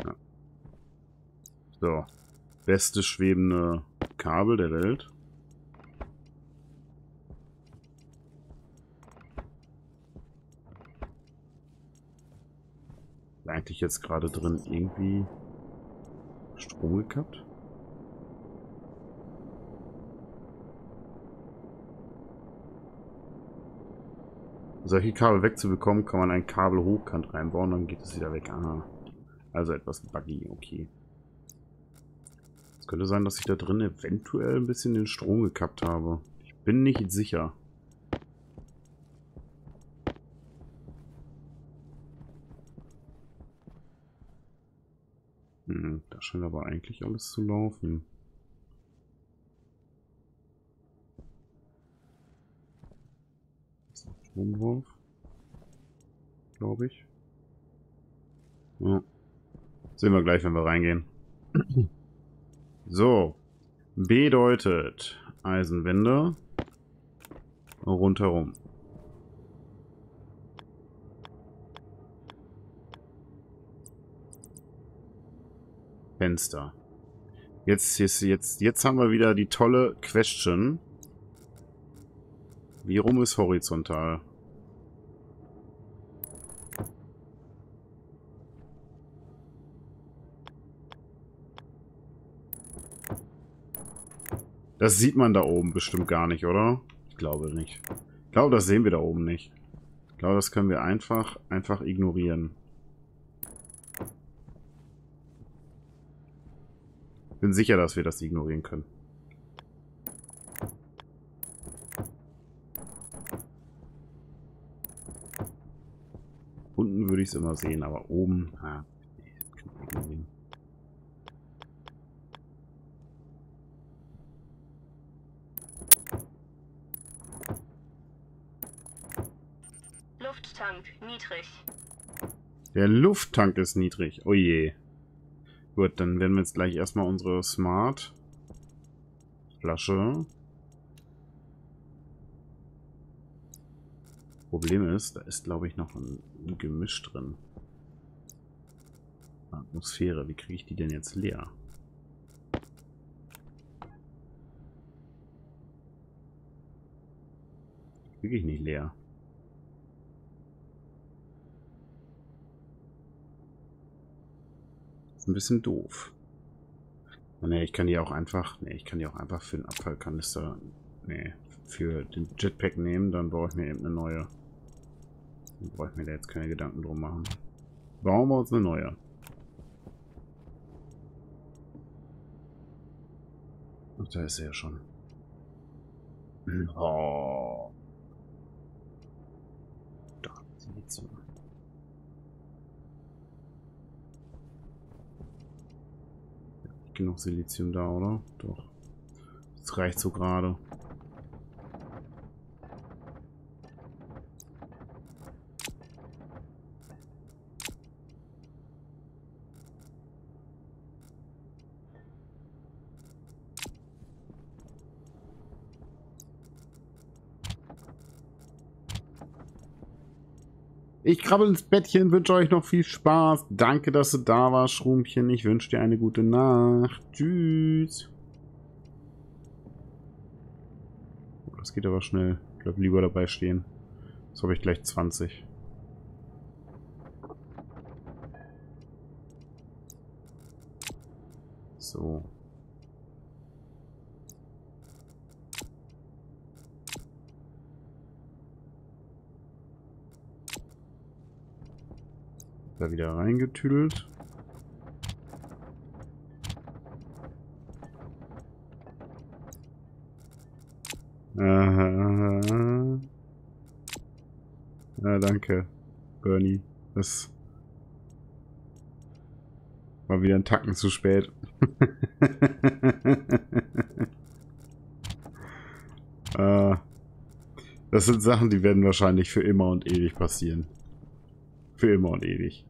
Ja. So. Beste schwebende Kabel der Welt. Eigentlich jetzt gerade drin irgendwie Strom gekappt? Solche Kabel wegzubekommen, kann man ein Kabel hochkant reinbauen, dann geht es wieder weg. Aha. Also etwas buggy, okay. Es könnte sein, dass ich da drin eventuell ein bisschen den Strom gekappt habe. Ich bin nicht sicher. Hm, da scheint aber eigentlich alles zu laufen. Strom drauf. Glaube ich. Ja. Sehen wir gleich, wenn wir reingehen. So. Bedeutet Eisenwände rundherum. Fenster. Jetzt, jetzt, jetzt, jetzt haben wir wieder die tolle Question. Wie rum ist horizontal? Das sieht man da oben bestimmt gar nicht, oder? Ich glaube nicht. Ich glaube, das sehen wir da oben nicht. Ich glaube, das können wir einfach, einfach ignorieren. Bin sicher, dass wir das ignorieren können. Unten würde ich es immer sehen, aber oben... Ah, ignorieren. Lufttank niedrig. Der Lufttank ist niedrig. Oh je. Gut, dann werden wir jetzt gleich erstmal unsere Smart Flasche. Problem ist, da ist glaube ich noch ein, Gemisch drin. Atmosphäre, wie kriege ich die denn jetzt leer? Kriege ich nicht leer. Ein bisschen doof. Ne, ich kann die auch einfach, ne, ich kann die auch einfach für den Abfallkanister, ne, für den Jetpack nehmen, dann brauche ich mir eben eine neue. Dann brauche ich mir da jetzt keine Gedanken drum machen. Bauen wir uns eine neue. Ach, da ist er ja schon. [clears throat] Oh. Da sieht so. Genug Silizium da, oder? Doch. Das reicht so gerade. Ich krabbel ins Bettchen, wünsche euch noch viel Spaß. Danke, dass du da warst, Schrumpchen. Ich wünsche dir eine gute Nacht. Tschüss. Oh, das geht aber schnell. Ich glaube, lieber dabei stehen. Jetzt habe ich gleich 20. So. Da wieder reingetüdelt. Aha. Ja, danke, Bernie. Das war wieder ein Tacken zu spät. [laughs] äh, das sind Sachen, die werden wahrscheinlich für immer und ewig passieren. Für immer und ewig.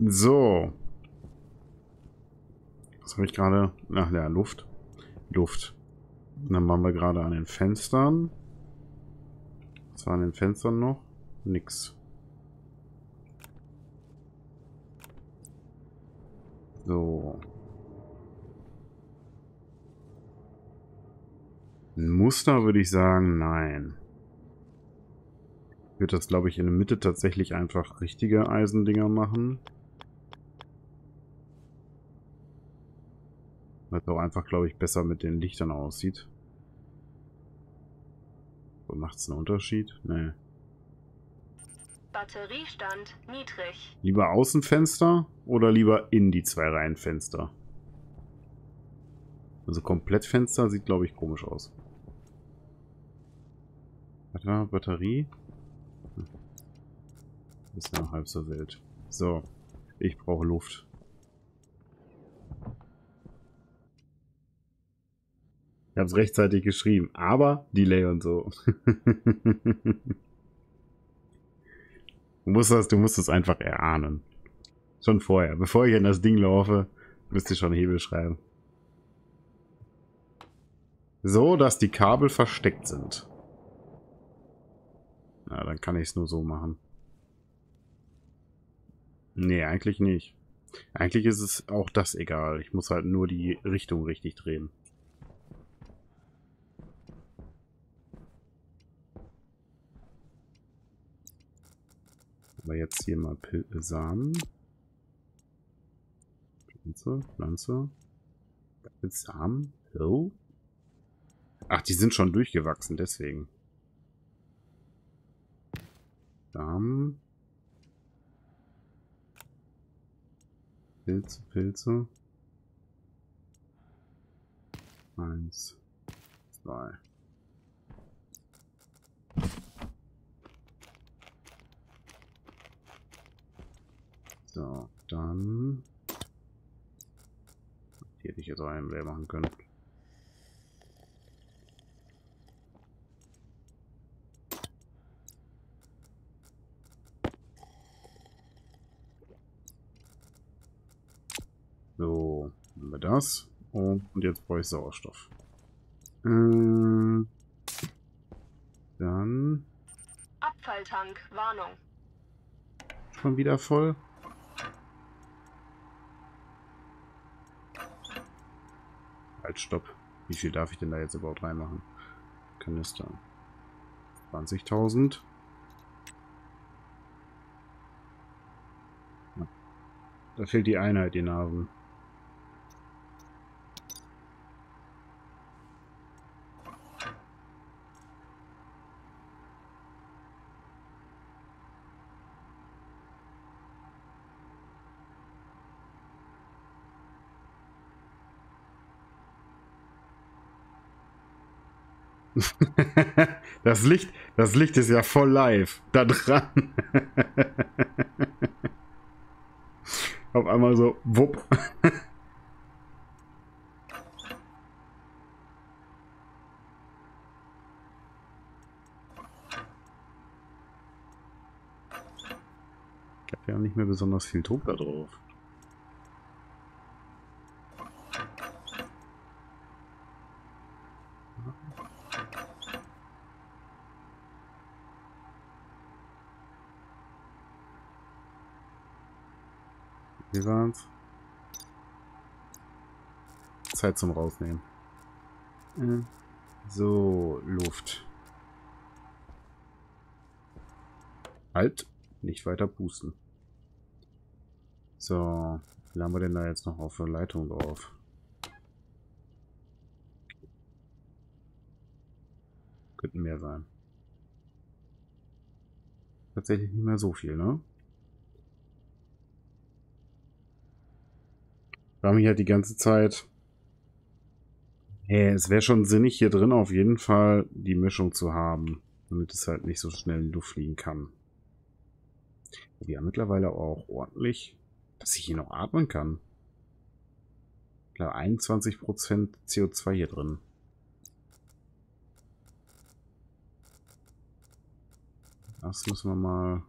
So. Was habe ich gerade? Ach ja, Luft. Luft. dann waren wir gerade an den Fenstern. Was war an den Fenstern noch? Nix. So. Ein Muster würde ich sagen, nein. Ich würde das, glaube ich, in der Mitte tatsächlich einfach richtige Eisendinger machen. Weil es auch einfach, glaube ich, besser mit den Lichtern aussieht. Macht es einen Unterschied? Nee. Batteriestand niedrig. Lieber Außenfenster oder lieber in die zwei Reihen Fenster? Also Komplettfenster sieht, glaube ich, komisch aus. Warte Batterie. Ist ja halb so wild. So. Ich brauche Luft. Ich habe es rechtzeitig geschrieben, aber Delay und so. [laughs] Du musst das, du musst es einfach erahnen. Schon vorher. Bevor ich in das Ding laufe, müsst ihr schon Hebel schreiben. So, dass die Kabel versteckt sind. Na, dann kann ich es nur so machen. Nee, eigentlich nicht. Eigentlich ist es auch das egal. Ich muss halt nur die Richtung richtig drehen. Aber jetzt hier mal Pil Samen. Pflanze, Pflanze. Samen. Oh. Ach, die sind schon durchgewachsen, deswegen. Samen. Pilze, Pilze. Eins, zwei. So, dann... Hätte ich jetzt auch leer machen können. So, haben wir das. und jetzt brauche ich Sauerstoff. Äh, dann... Abfalltank, Warnung. Schon wieder voll. Halt, stopp. Wie viel darf ich denn da jetzt überhaupt reinmachen? Kanister. 20.000. Da fehlt die Einheit, die Narben. [laughs] das Licht, das Licht ist ja voll live. Da dran. [laughs] Auf einmal so, wupp. [laughs] Ich habe ja nicht mehr besonders viel Druck da drauf. War's? Zeit zum Rausnehmen. So, Luft. Halt, nicht weiter pusten. So, wie haben wir denn da jetzt noch auf der Leitung drauf? Könnten mehr sein. Tatsächlich nicht mehr so viel, ne? War mich halt die ganze Zeit. Hey, es wäre schon sinnig, hier drin auf jeden Fall die Mischung zu haben. Damit es halt nicht so schnell in die Luft fliegen kann. Haben mittlerweile auch ordentlich, dass ich hier noch atmen kann. Klar, 21% CO2 hier drin. Das müssen wir mal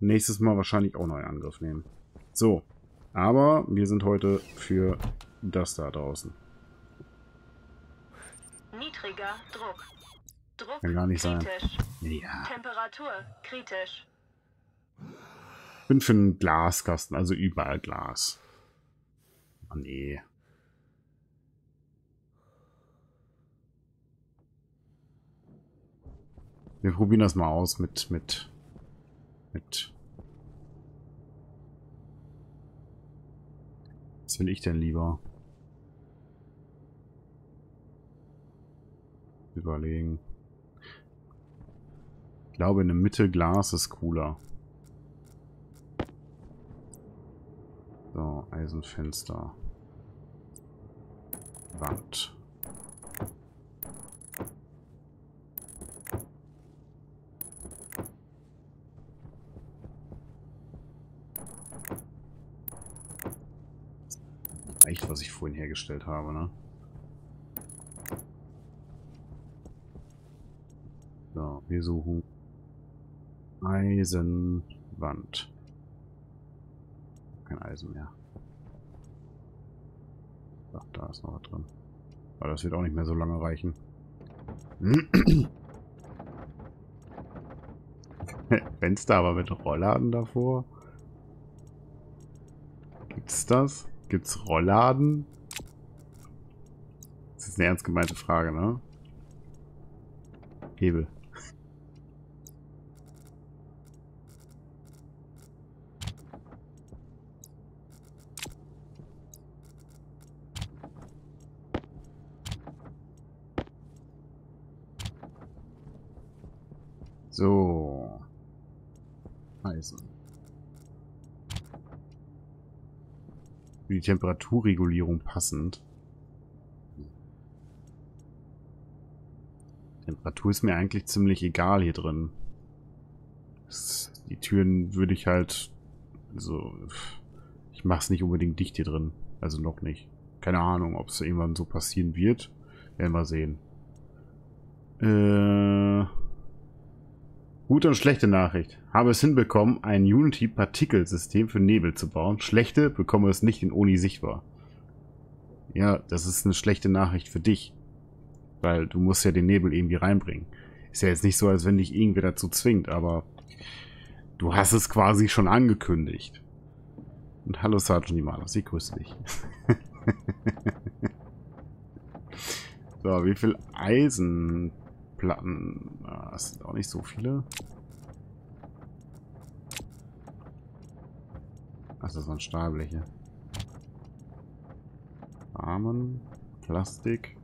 nächstes Mal wahrscheinlich auch noch in Angriff nehmen. So, aber wir sind heute für das da draußen. Niedriger Druck. Druck Kann gar nicht sein. kritisch. Ja. Temperatur kritisch. Bin für einen Glaskasten, also überall Glas. Oh nee. Wir probieren das mal aus mit, mit, mit. Was will ich denn lieber? Überlegen. Ich glaube, in der Mitte Glas ist cooler. So, Eisenfenster. Wand. Reicht, was ich vorhin hergestellt habe, ne? So, wir suchen Eisenwand. Kein Eisen mehr. Ach, da ist noch was drin. Aber das wird auch nicht mehr so lange reichen. [clears throat] Fenster aber mit Rollladen davor. Gibt's das? Gibt's Rollladen? Das ist eine ernst gemeinte Frage, ne? Hebel. So. Eisen. Für die Temperaturregulierung passend. Temperatur ist mir eigentlich ziemlich egal hier drin. Die Türen würde ich halt... Also... Ich mache es nicht unbedingt dicht hier drin. Also noch nicht. Keine Ahnung, ob es irgendwann so passieren wird. Werden wir sehen. Äh... Gute und schlechte Nachricht. Habe es hinbekommen, ein Unity-Partikelsystem für Nebel zu bauen. Schlechte, bekomme es nicht in Uni sichtbar. Ja, das ist eine schlechte Nachricht für dich. Weil du musst ja den Nebel irgendwie reinbringen. Ist ja jetzt nicht so, als wenn dich irgendwer dazu zwingt, aber du hast es quasi schon angekündigt. Und hallo Sergeant Nimalos, ich grüße dich. [laughs] so, wie viel Eisenplatten? Ah, das sind auch nicht so viele. Ach, das waren Stahlbleche. Rahmen, Plastik.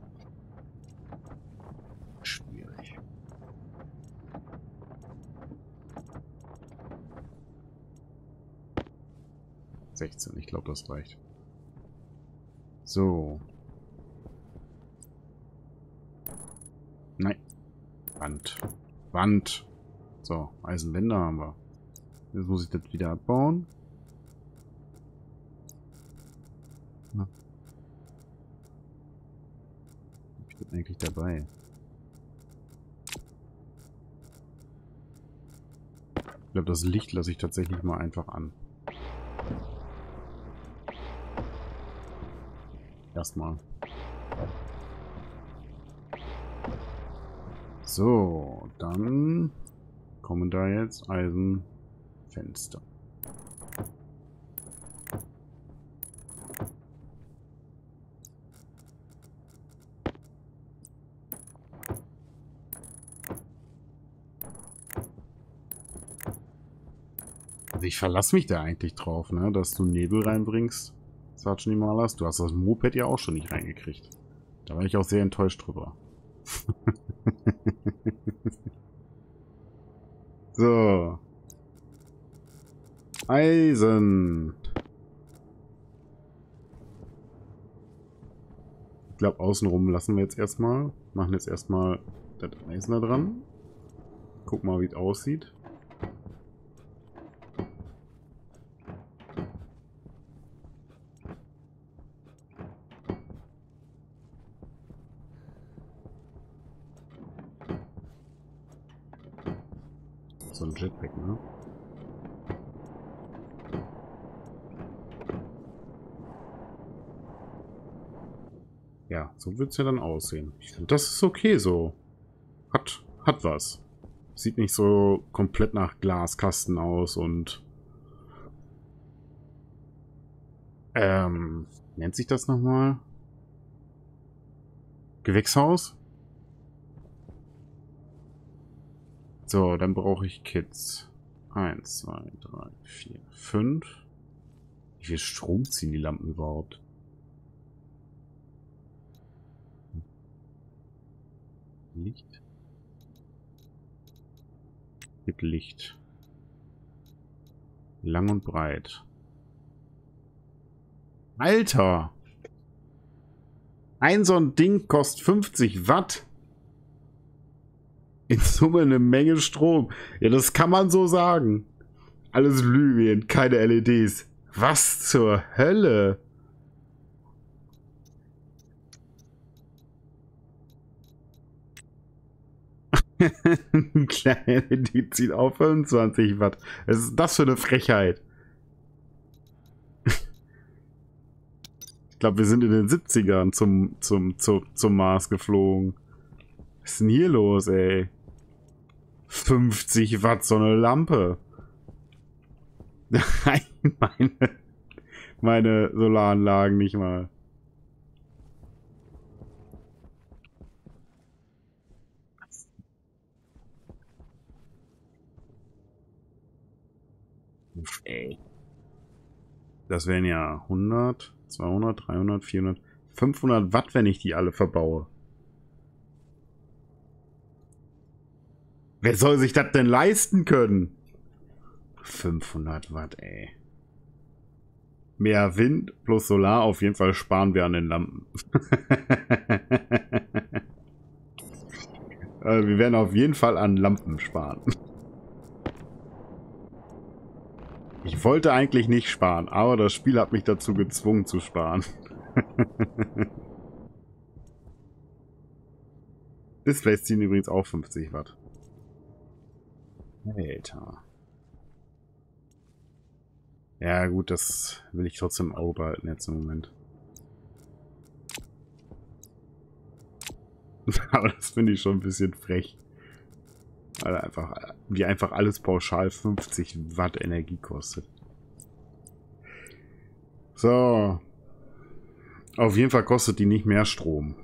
Schwierig. Sechzehn, ich glaube, das reicht. So. Nein. Wand. Wand. So, Eisenwände haben wir. Jetzt muss ich das wieder abbauen. Na. Ich bin eigentlich dabei. Ich glaube, das Licht lasse ich tatsächlich mal einfach an. Erstmal. So, dann kommen da jetzt Eisenfenster. Also ich verlasse mich da eigentlich drauf, ne, dass du Nebel reinbringst, Sergeant Himalas. Du hast das Moped ja auch schon nicht reingekriegt. Da war ich auch sehr enttäuscht drüber. [laughs] so. Eisen. Ich glaube, außenrum lassen wir jetzt erstmal. Machen jetzt erstmal das Eisen da dran. Guck mal, wie es aussieht. So ein Jetpack, ne? Ja, so wird es ja dann aussehen. Ich finde, das ist okay so. Hat, hat was. Sieht nicht so komplett nach Glaskasten aus und... Ähm, nennt sich das nochmal? Gewächshaus? So, dann brauche ich Kids. Eins, zwei, drei, vier, fünf. Wie viel Strom ziehen die Lampen überhaupt? Licht. Gibt Licht. Lang und breit. Alter! Ein so ein Ding kostet 50 Watt. In Summe eine Menge Strom. Ja, das kann man so sagen. Alles Glühbirnen, keine LEDs. Was zur Hölle? [laughs] Kleine LED zieht auf 25 Watt. Was ist das für eine Frechheit? [laughs] Ich glaube, wir sind in den 70ern zum, zum, zum, zum Mars geflogen. Was ist denn hier los, ey? 50 Watt, so eine Lampe. [laughs] Nein, meine, meine Solaranlagen nicht mal. Ey. Das wären ja 100, 200, 300, 400, 500 Watt, wenn ich die alle verbaue. Wer soll sich das denn leisten können? 500 Watt, ey. Mehr Wind plus Solar, auf jeden Fall sparen wir an den Lampen. also [laughs] wir werden auf jeden Fall an Lampen sparen. Ich wollte eigentlich nicht sparen, aber das Spiel hat mich dazu gezwungen zu sparen. [laughs] Displays ziehen übrigens auch 50 Watt. Alter. Ja gut, das will ich trotzdem Auge behalten jetzt im Moment. [laughs] Aber das finde ich schon ein bisschen frech. Weil einfach, wie einfach alles pauschal 50 Watt Energie kostet. So. Auf jeden Fall kostet die nicht mehr Strom.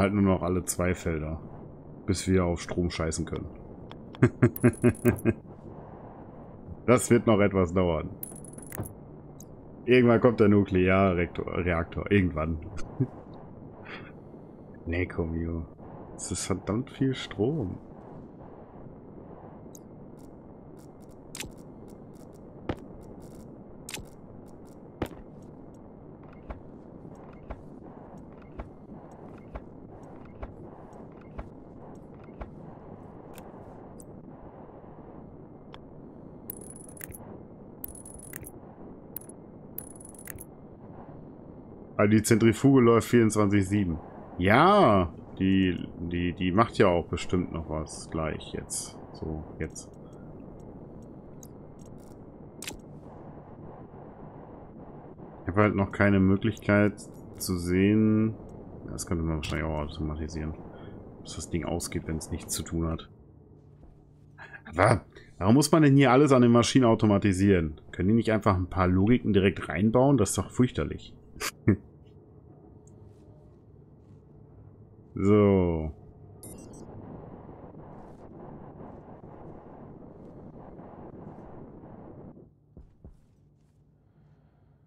Halt nur noch alle zwei Felder. Bis wir auf Strom scheißen können. [laughs] das wird noch etwas dauern. Irgendwann kommt der Nuklearreaktor. Irgendwann. [laughs] nee, komm, jo. Das ist verdammt viel Strom. Also die Zentrifuge läuft 24-7. Ja, die, die, die macht ja auch bestimmt noch was gleich jetzt. So, jetzt. Ich habe halt noch keine Möglichkeit zu sehen. Das könnte man wahrscheinlich auch automatisieren. Dass das Ding ausgeht, wenn es nichts zu tun hat. Aber warum muss man denn hier alles an den Maschinen automatisieren? Können die nicht einfach ein paar Logiken direkt reinbauen? Das ist doch fürchterlich. [laughs] So.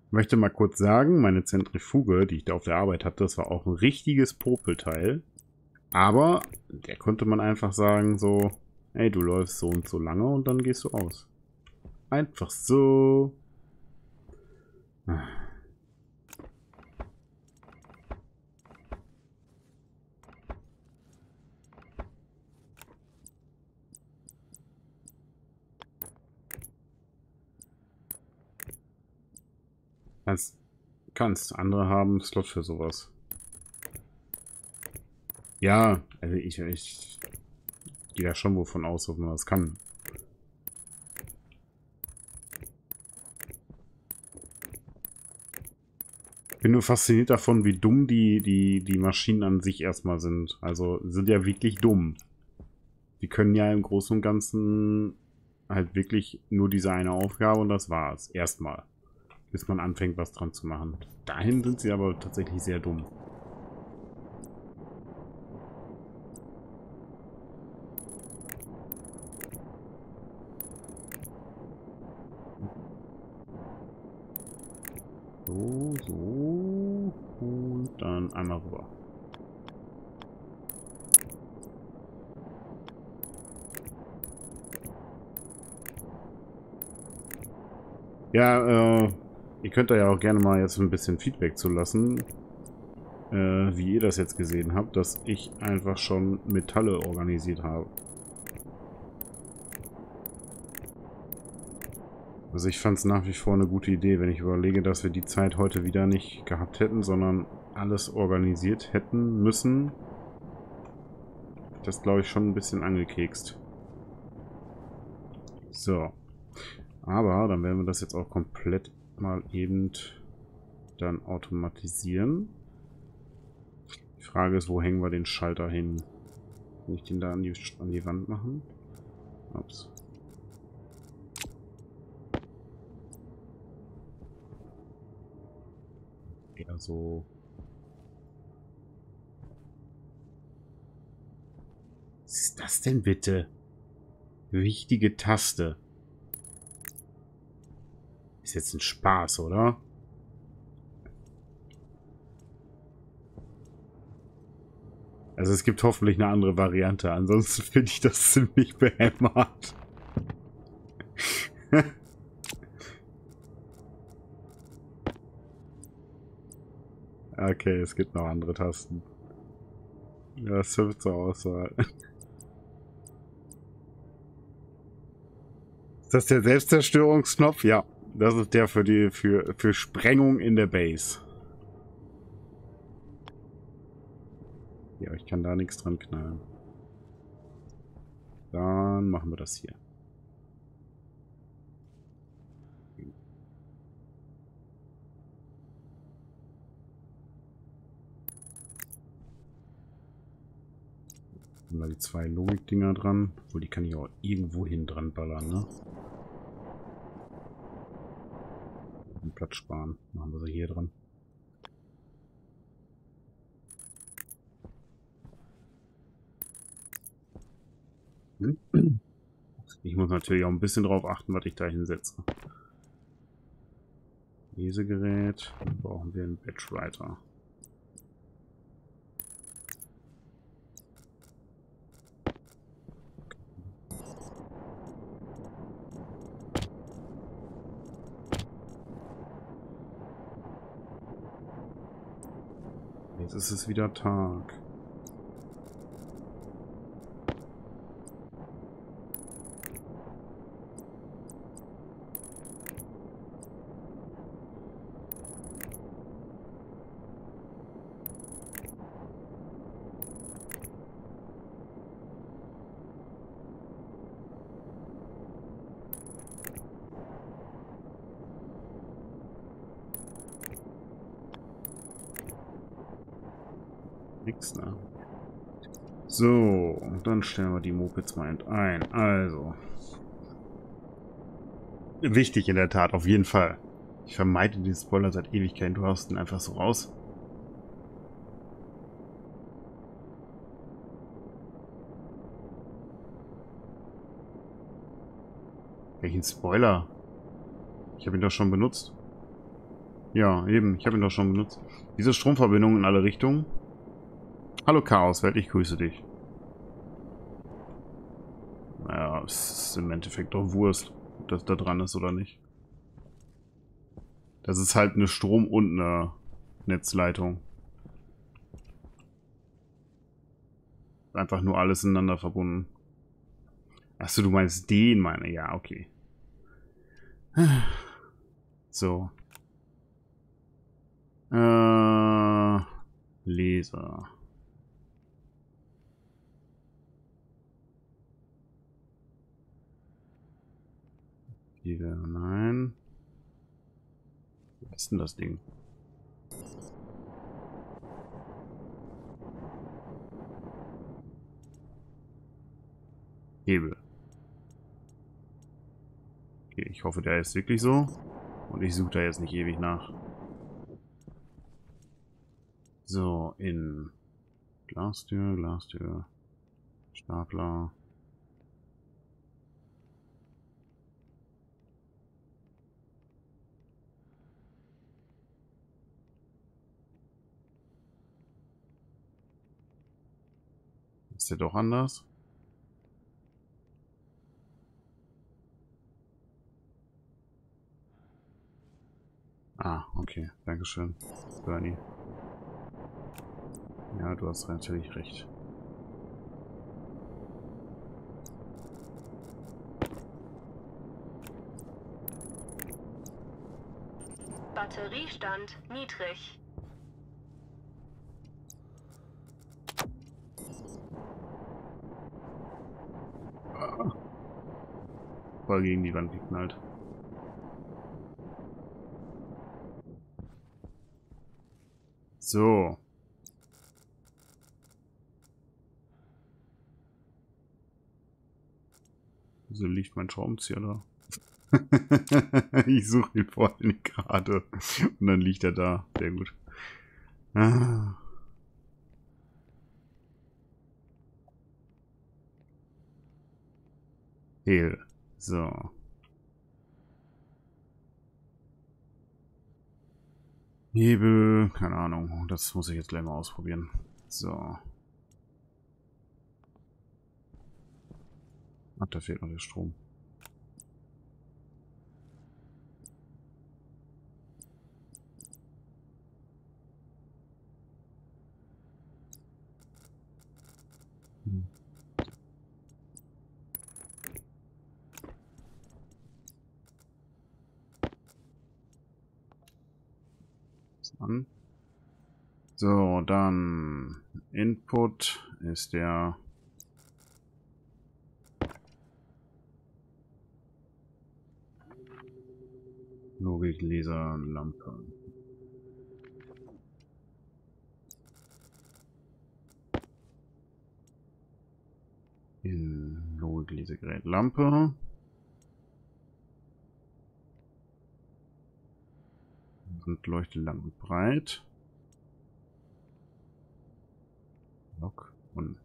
Möchte mal kurz sagen, meine Zentrifuge, die ich da auf der Arbeit hatte, das war auch ein richtiges Popelteil. Aber der konnte man einfach sagen so, ey, du läufst so und so lange und dann gehst du aus. Einfach so. Kannst, kannst. Andere haben Slot für sowas. Ja, also ich, ich gehe da schon wovon aus, ob man das kann. bin nur fasziniert davon, wie dumm die, die, die Maschinen an sich erstmal sind. Also sind ja wirklich dumm. Die können ja im Großen und Ganzen halt wirklich nur diese eine Aufgabe und das war's. Erstmal bis man anfängt, was dran zu machen. Dahin sind sie aber tatsächlich sehr dumm. So, so. Und dann einmal rüber. Ja, äh, Ihr könnt da ja auch gerne mal jetzt ein bisschen Feedback zu lassen, äh, wie ihr das jetzt gesehen habt, dass ich einfach schon Metalle organisiert habe. Also ich fand es nach wie vor eine gute Idee, wenn ich überlege, dass wir die Zeit heute wieder nicht gehabt hätten, sondern alles organisiert hätten müssen. Das glaube ich schon ein bisschen angekekst. So. Aber dann werden wir das jetzt auch komplett mal eben dann automatisieren. Die Frage ist, wo hängen wir den Schalter hin? Kann ich den da an die, an die Wand machen? Ups. Eher so... Was ist das denn bitte? Wichtige Taste. Ist jetzt ein Spaß, oder? Also es gibt hoffentlich eine andere Variante. Ansonsten [laughs] finde ich das ziemlich behämmert. [laughs] okay, es gibt noch andere Tasten. Ja, das wird zur Auswahl. Ist das der Selbstzerstörungsknopf? Ja. Das ist der für die für, für Sprengung in der Base. Ja, ich kann da nichts dran knallen. Dann machen wir das hier. Da die zwei Logik-Dinger dran. Obwohl, die kann ich auch irgendwo hin dran ballern, ne? Und Platz sparen. Machen wir sie hier dran. Ich muss natürlich auch ein bisschen drauf achten, was ich da hinsetze. Lesegerät. Brauchen wir einen Batchwriter. Jetzt ist es wieder Tag. Nix, ne? So, und dann stellen wir die Mopeds mal ein. Also. Wichtig in der Tat, auf jeden Fall. Ich vermeide den Spoiler seit Ewigkeiten. Du hast ihn einfach so raus. Welchen Spoiler? Ich habe ihn doch schon benutzt. Ja, eben. Ich habe ihn doch schon benutzt. Diese Stromverbindung in alle Richtungen. Hallo Chaoswelt, ich grüße dich. Naja, es ist im Endeffekt doch Wurst, ob das da dran ist oder nicht. Das ist halt eine Strom- und eine Netzleitung. Einfach nur alles ineinander verbunden. Achso, du meinst den, meine. Ja, okay. [sighs] So. Äh, Leser. Wieder, nein. Was ist denn das Ding? Hebel. Okay, ich hoffe, der ist wirklich so. Und ich suche da jetzt nicht ewig nach. So, in Glastür, Glastür, Stapler. Ist der doch anders? Ah, okay. Dankeschön, Bernie. Ja, du hast natürlich recht. Batteriestand niedrig. Voll gegen die Wand geknallt. So. Wieso liegt mein Schraubenzieher da? [laughs] ich suche ihn vorhin gerade. Und dann liegt er da. Sehr gut. Ah. Hehl. So. Hebel, keine Ahnung. Das muss ich jetzt gleich mal ausprobieren. So. Ach, da fehlt noch der Strom. An. So, dann Input ist der Logikleserlampe. In Logiklesegerät Lampe. Und Leuchtelampe breit. Lock und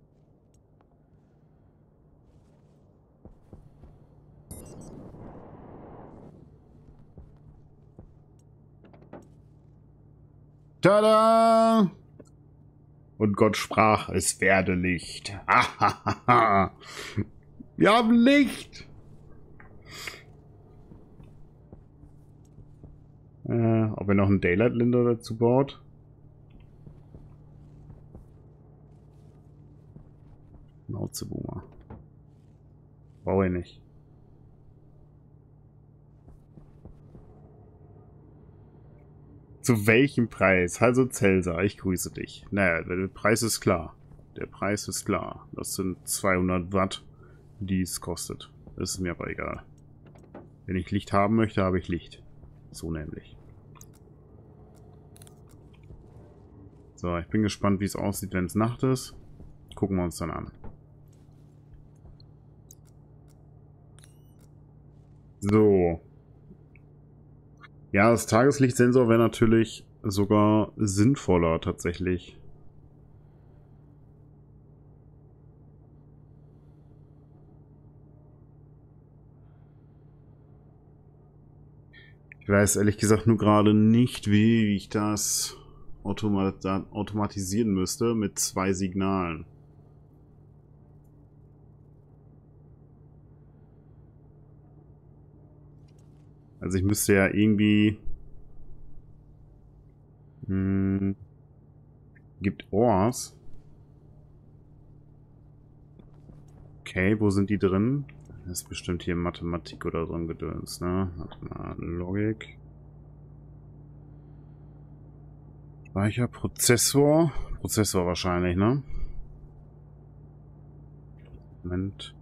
Tada! Und Gott sprach, es werde Licht. [laughs] Wir haben Licht! Äh, ob er noch einen Daylight Linder dazu baut? Nauzeboomer. Brauche ich nicht. Zu welchem Preis? Also Celsa, ich grüße dich. Naja, der Preis ist klar. Der Preis ist klar. Das sind 200 Watt, die es kostet. Das ist mir aber egal. Wenn ich Licht haben möchte, habe ich Licht. So nämlich. So, ich bin gespannt, wie es aussieht, wenn es Nacht ist. Gucken wir uns dann an. So. Ja, das Tageslichtsensor wäre natürlich sogar sinnvoller tatsächlich. Ich weiß ehrlich gesagt nur gerade nicht, wie ich das automat automatisieren müsste mit zwei Signalen. Also ich müsste ja irgendwie... Hm, gibt Ors. Okay, wo sind die drin? Das ist bestimmt hier Mathematik oder so ein Gedöns, ne? Warte mal, Logik. Speicher, Prozessor. Prozessor wahrscheinlich, ne? Moment.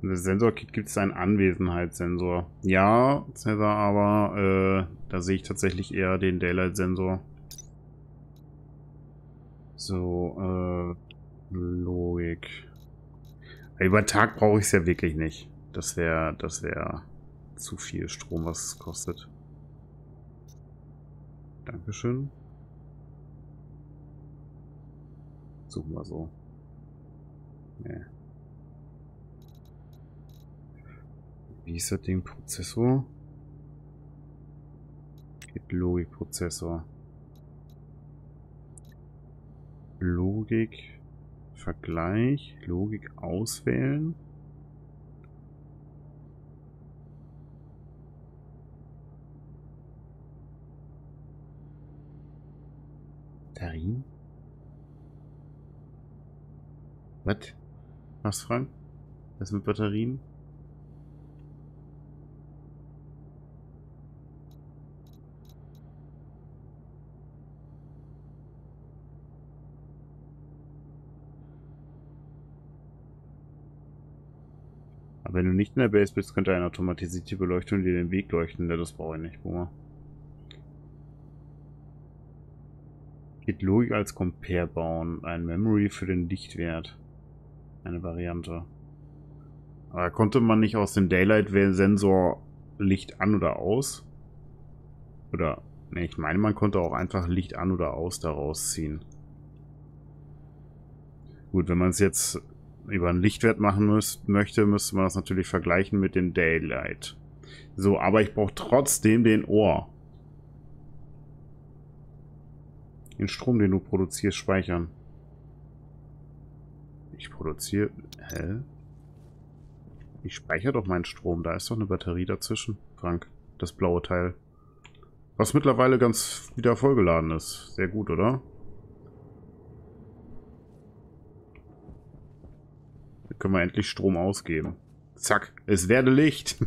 In der Sensorkit gibt es einen Anwesenheitssensor. Ja, Cäsar, aber äh, da sehe ich tatsächlich eher den Daylight-Sensor. So, äh, Logik. Über Tag brauche ich es ja wirklich nicht. Das wäre, das wäre zu viel Strom, was es kostet. Dankeschön. Suchen wir so. Nee. Wie ist das Ding? Prozessor? Logikprozessor. Logik, Vergleich, Logik auswählen. Batterien? Was? Was, Frank? Was mit Batterien? Aber wenn du nicht in der Base bist, könnte eine automatisierte Beleuchtung dir den Weg leuchten. Das brauche ich nicht, Boomer. Geht Logik als Compare bauen. Ein Memory für den Lichtwert. Eine Variante. Aber konnte man nicht aus dem Daylight-Sensor Licht an oder aus? Oder, ne, ich meine, man konnte auch einfach Licht an oder aus daraus ziehen. Gut, wenn man es jetzt über einen Lichtwert machen müsst, möchte, müsste man das natürlich vergleichen mit dem Daylight. So, aber ich brauche trotzdem den Ohr. Den Strom, den du produzierst, speichern. Ich produziere... Hä? Ich speichere doch meinen Strom. Da ist doch eine Batterie dazwischen, Frank. Das blaue Teil. Was mittlerweile ganz wieder vollgeladen ist. Sehr gut, oder? können wir endlich Strom ausgeben. Zack, es werde Licht. [laughs]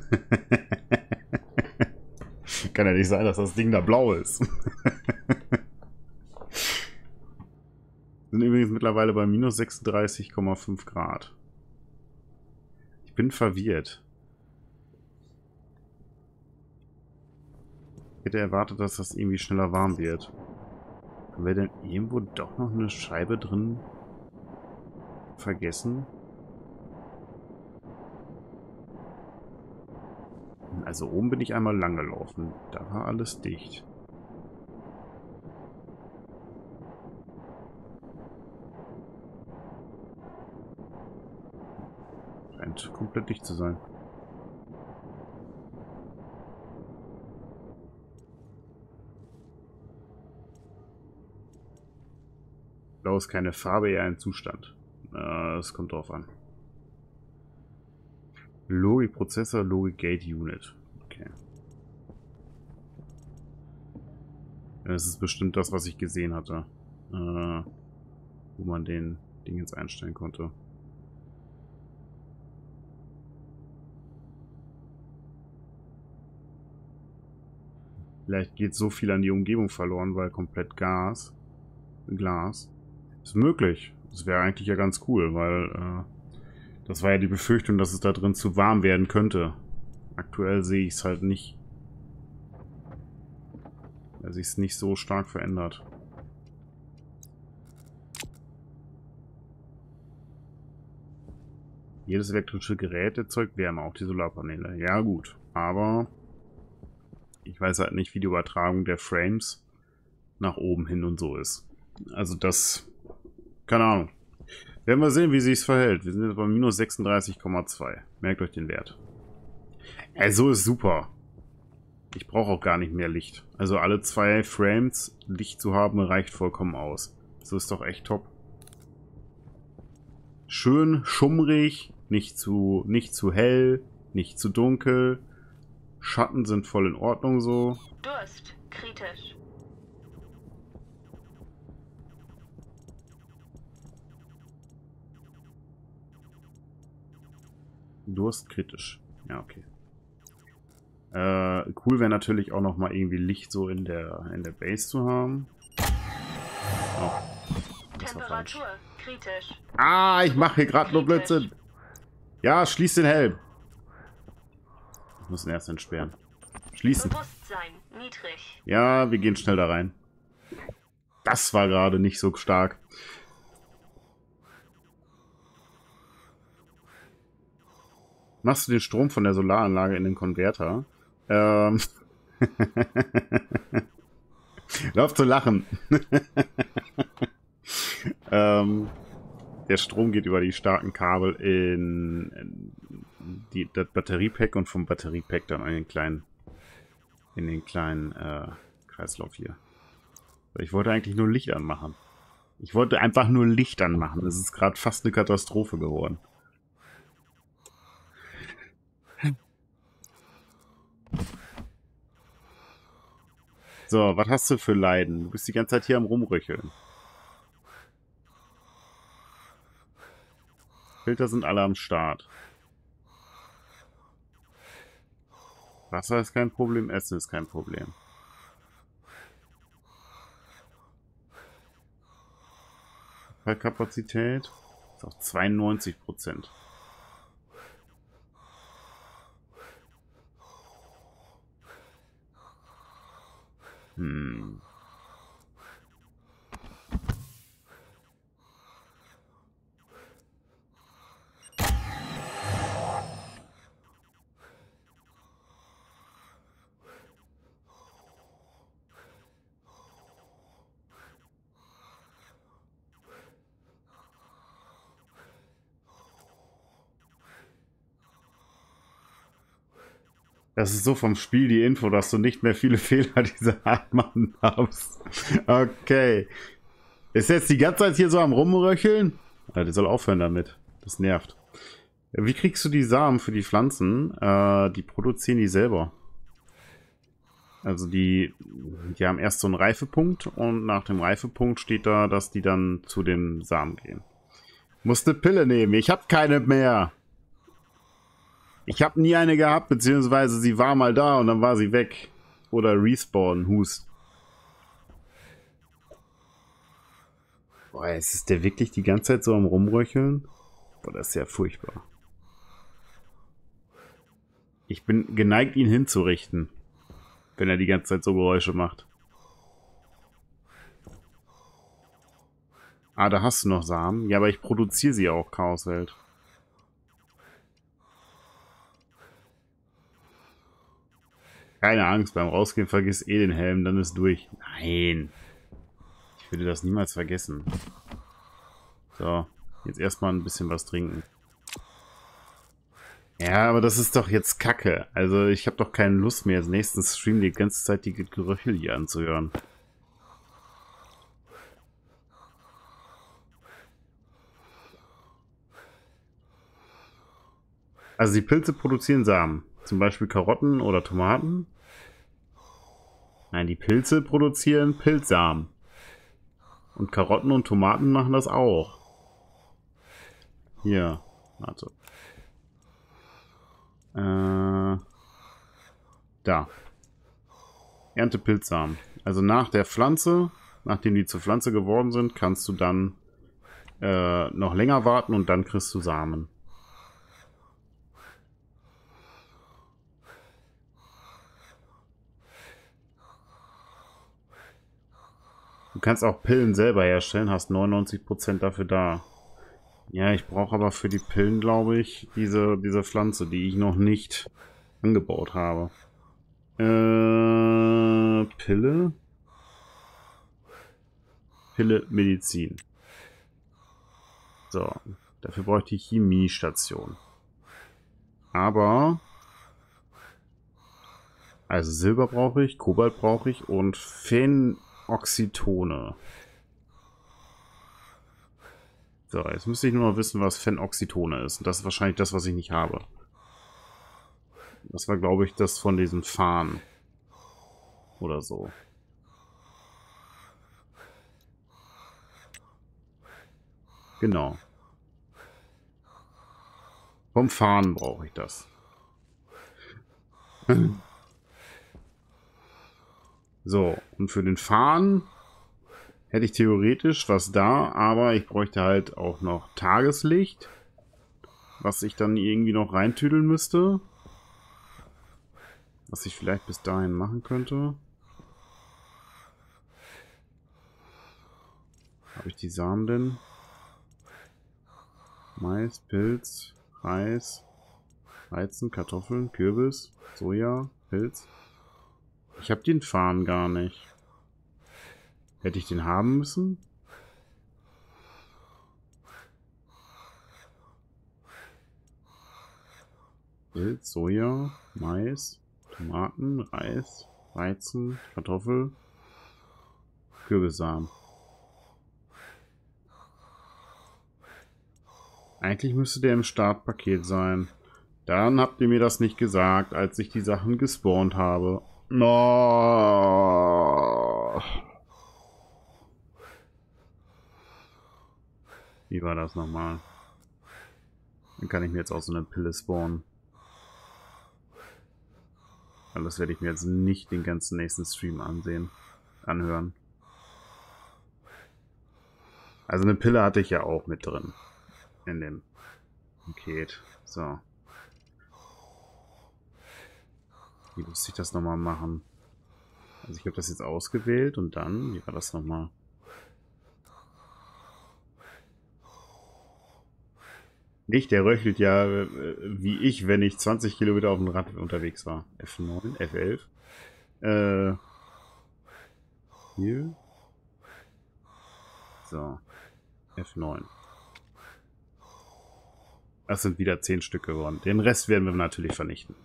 Kann ja nicht sein, dass das Ding da blau ist. [laughs] Sind übrigens mittlerweile bei minus 36,5 Grad. Ich bin verwirrt. Ich hätte erwartet, dass das irgendwie schneller warm wird. Haben wir denn irgendwo doch noch eine Scheibe drin vergessen? Also oben bin ich einmal lang gelaufen. Da war alles dicht. Scheint komplett dicht zu sein. Blau ist keine Farbe, eher ein Zustand. Es kommt drauf an. Logik Prozessor, Logik Gate Unit. Okay. Das ist bestimmt das, was ich gesehen hatte. Äh, wo man den Ding jetzt einstellen konnte. Vielleicht geht so viel an die Umgebung verloren, weil komplett Gas, Glas. Ist möglich. Das wäre eigentlich ja ganz cool, weil äh, das war ja die Befürchtung, dass es da drin zu warm werden könnte. Aktuell sehe ich es halt nicht. Weil sich es nicht so stark verändert. Jedes elektrische Gerät erzeugt Wärme, auch die Solarpaneele. Ja gut, aber ich weiß halt nicht, wie die Übertragung der Frames nach oben hin und so ist. Also das, keine Ahnung. Werden wir sehen, wie sich verhält. Wir sind jetzt bei minus 36,2. Merkt euch den Wert. Ey, so ist super. Ich brauche auch gar nicht mehr Licht. Also alle zwei Frames Licht zu haben, reicht vollkommen aus. So ist doch echt top. Schön schummrig, nicht zu, nicht zu hell, nicht zu dunkel. Schatten sind voll in Ordnung so. Durst, kritisch. Durst kritisch. Ja, okay. Äh, cool wäre natürlich auch noch mal irgendwie Licht so in der in der Base zu haben. Oh, Temperatur kritisch. Ah, ich mache hier gerade nur Blödsinn. Ja, schließ den Helm. Ich muss ihn erst entsperren. Schließen. Bewusstsein niedrig. Ja, wir gehen schnell da rein. Das war gerade nicht so stark. Machst du den Strom von der Solaranlage in den Konverter? Ähm. [laughs] Lauf zu lachen. [laughs] ähm, der Strom geht über die starken Kabel in, in die, das Batteriepack und vom Batteriepack dann in den kleinen, in den kleinen äh, Kreislauf hier. Ich wollte eigentlich nur Licht anmachen. Ich wollte einfach nur Licht anmachen. Das ist gerade fast eine Katastrophe geworden. So, was hast du für Leiden? Du bist die ganze Zeit hier am Rumröcheln. Filter sind alle am Start. Wasser ist kein Problem, Essen ist kein Problem. Kapazität ist auf 92 Prozent. Hm. Das ist so vom Spiel die Info, dass du nicht mehr viele [laughs] Fehler dieser Art machen darfst. Okay. Ist jetzt die ganze Zeit hier so am Rumröcheln? Ja, die soll aufhören damit. Das nervt. Wie kriegst du die Samen für die Pflanzen? Äh, die produzieren die selber. Also die, die haben erst so einen Reifepunkt und nach dem Reifepunkt steht da, dass die dann zu dem Samen gehen. Muss eine Pille nehmen. Ich habe keine mehr. Ich habe nie eine gehabt, beziehungsweise sie war mal da und dann war sie weg. Oder respawn, Hust. Boah, ist der wirklich die ganze Zeit so am Rumröcheln? Boah, das ist ja furchtbar. Ich bin geneigt, ihn hinzurichten, wenn er die ganze Zeit so Geräusche macht. Ah, da hast du noch Samen. Ja, aber ich produziere sie auch, Chaoswelt. Keine Angst, beim Rausgehen vergiss eh den Helm, dann ist durch. Nein. Ich würde das niemals vergessen. So, jetzt erstmal ein bisschen was trinken. Ja, aber das ist doch jetzt Kacke. Also ich habe doch keine Lust mehr, jetzt nächsten Stream die ganze Zeit die Geröchel hier anzuhören. Also die Pilze produzieren Samen. Zum Beispiel Karotten oder Tomaten. Nein, die Pilze produzieren Pilzsamen. Und Karotten und Tomaten machen das auch. Hier, warte. Äh, da. Ernte Pilzsamen. Also nach der Pflanze, nachdem die zur Pflanze geworden sind, kannst du dann äh, noch länger warten und dann kriegst du Samen. Du kannst auch Pillen selber herstellen, hast 99% dafür da. Ja, ich brauche aber für die Pillen, glaube ich, diese, diese Pflanze, die ich noch nicht angebaut habe. Äh, Pille? Pille Medizin. So, dafür bräuchte ich Chemiestation. Aber... Also Silber brauche ich, Kobalt brauche ich und Phenoxytone. So, jetzt müsste ich nur noch wissen, was Phenoxytone ist. Und das ist wahrscheinlich das, was ich nicht habe. Das war, glaube ich, das von diesen Fahnen. Oder so. Genau. Vom Fahren brauche ich das. So, und für den Fahren hätte ich theoretisch was da, aber ich bräuchte halt auch noch Tageslicht, was ich dann irgendwie noch reintüdeln müsste. Was ich vielleicht bis dahin machen könnte. Habe ich die Samen denn? Mais, Pilz, Reis, Weizen, Kartoffeln, Kürbis, Soja, Pilz. Ich habe den Farn gar nicht. Hätte ich den haben müssen? Pilz, Soja, Mais, Tomaten, Reis, Weizen, Kartoffel, Kürbissamen. Eigentlich müsste der im Startpaket sein. Dann habt ihr mir das nicht gesagt, als ich die Sachen gespawnt habe. No. Wie war das nochmal? Dann kann ich mir jetzt auch so eine Pille spawnen. Weil das werde ich mir jetzt nicht den ganzen nächsten Stream ansehen, anhören. Also eine Pille hatte ich ja auch mit drin in dem Paket. So. Wie muss ich das nochmal machen? Also ich habe das jetzt ausgewählt und dann, wie war das nochmal? Nicht, der röchelt ja äh, wie ich, wenn ich 20 Kilometer auf dem Rad unterwegs war. F9, F11. Äh, hier. So. F9. Das sind wieder 10 Stück geworden. Den Rest werden wir natürlich vernichten.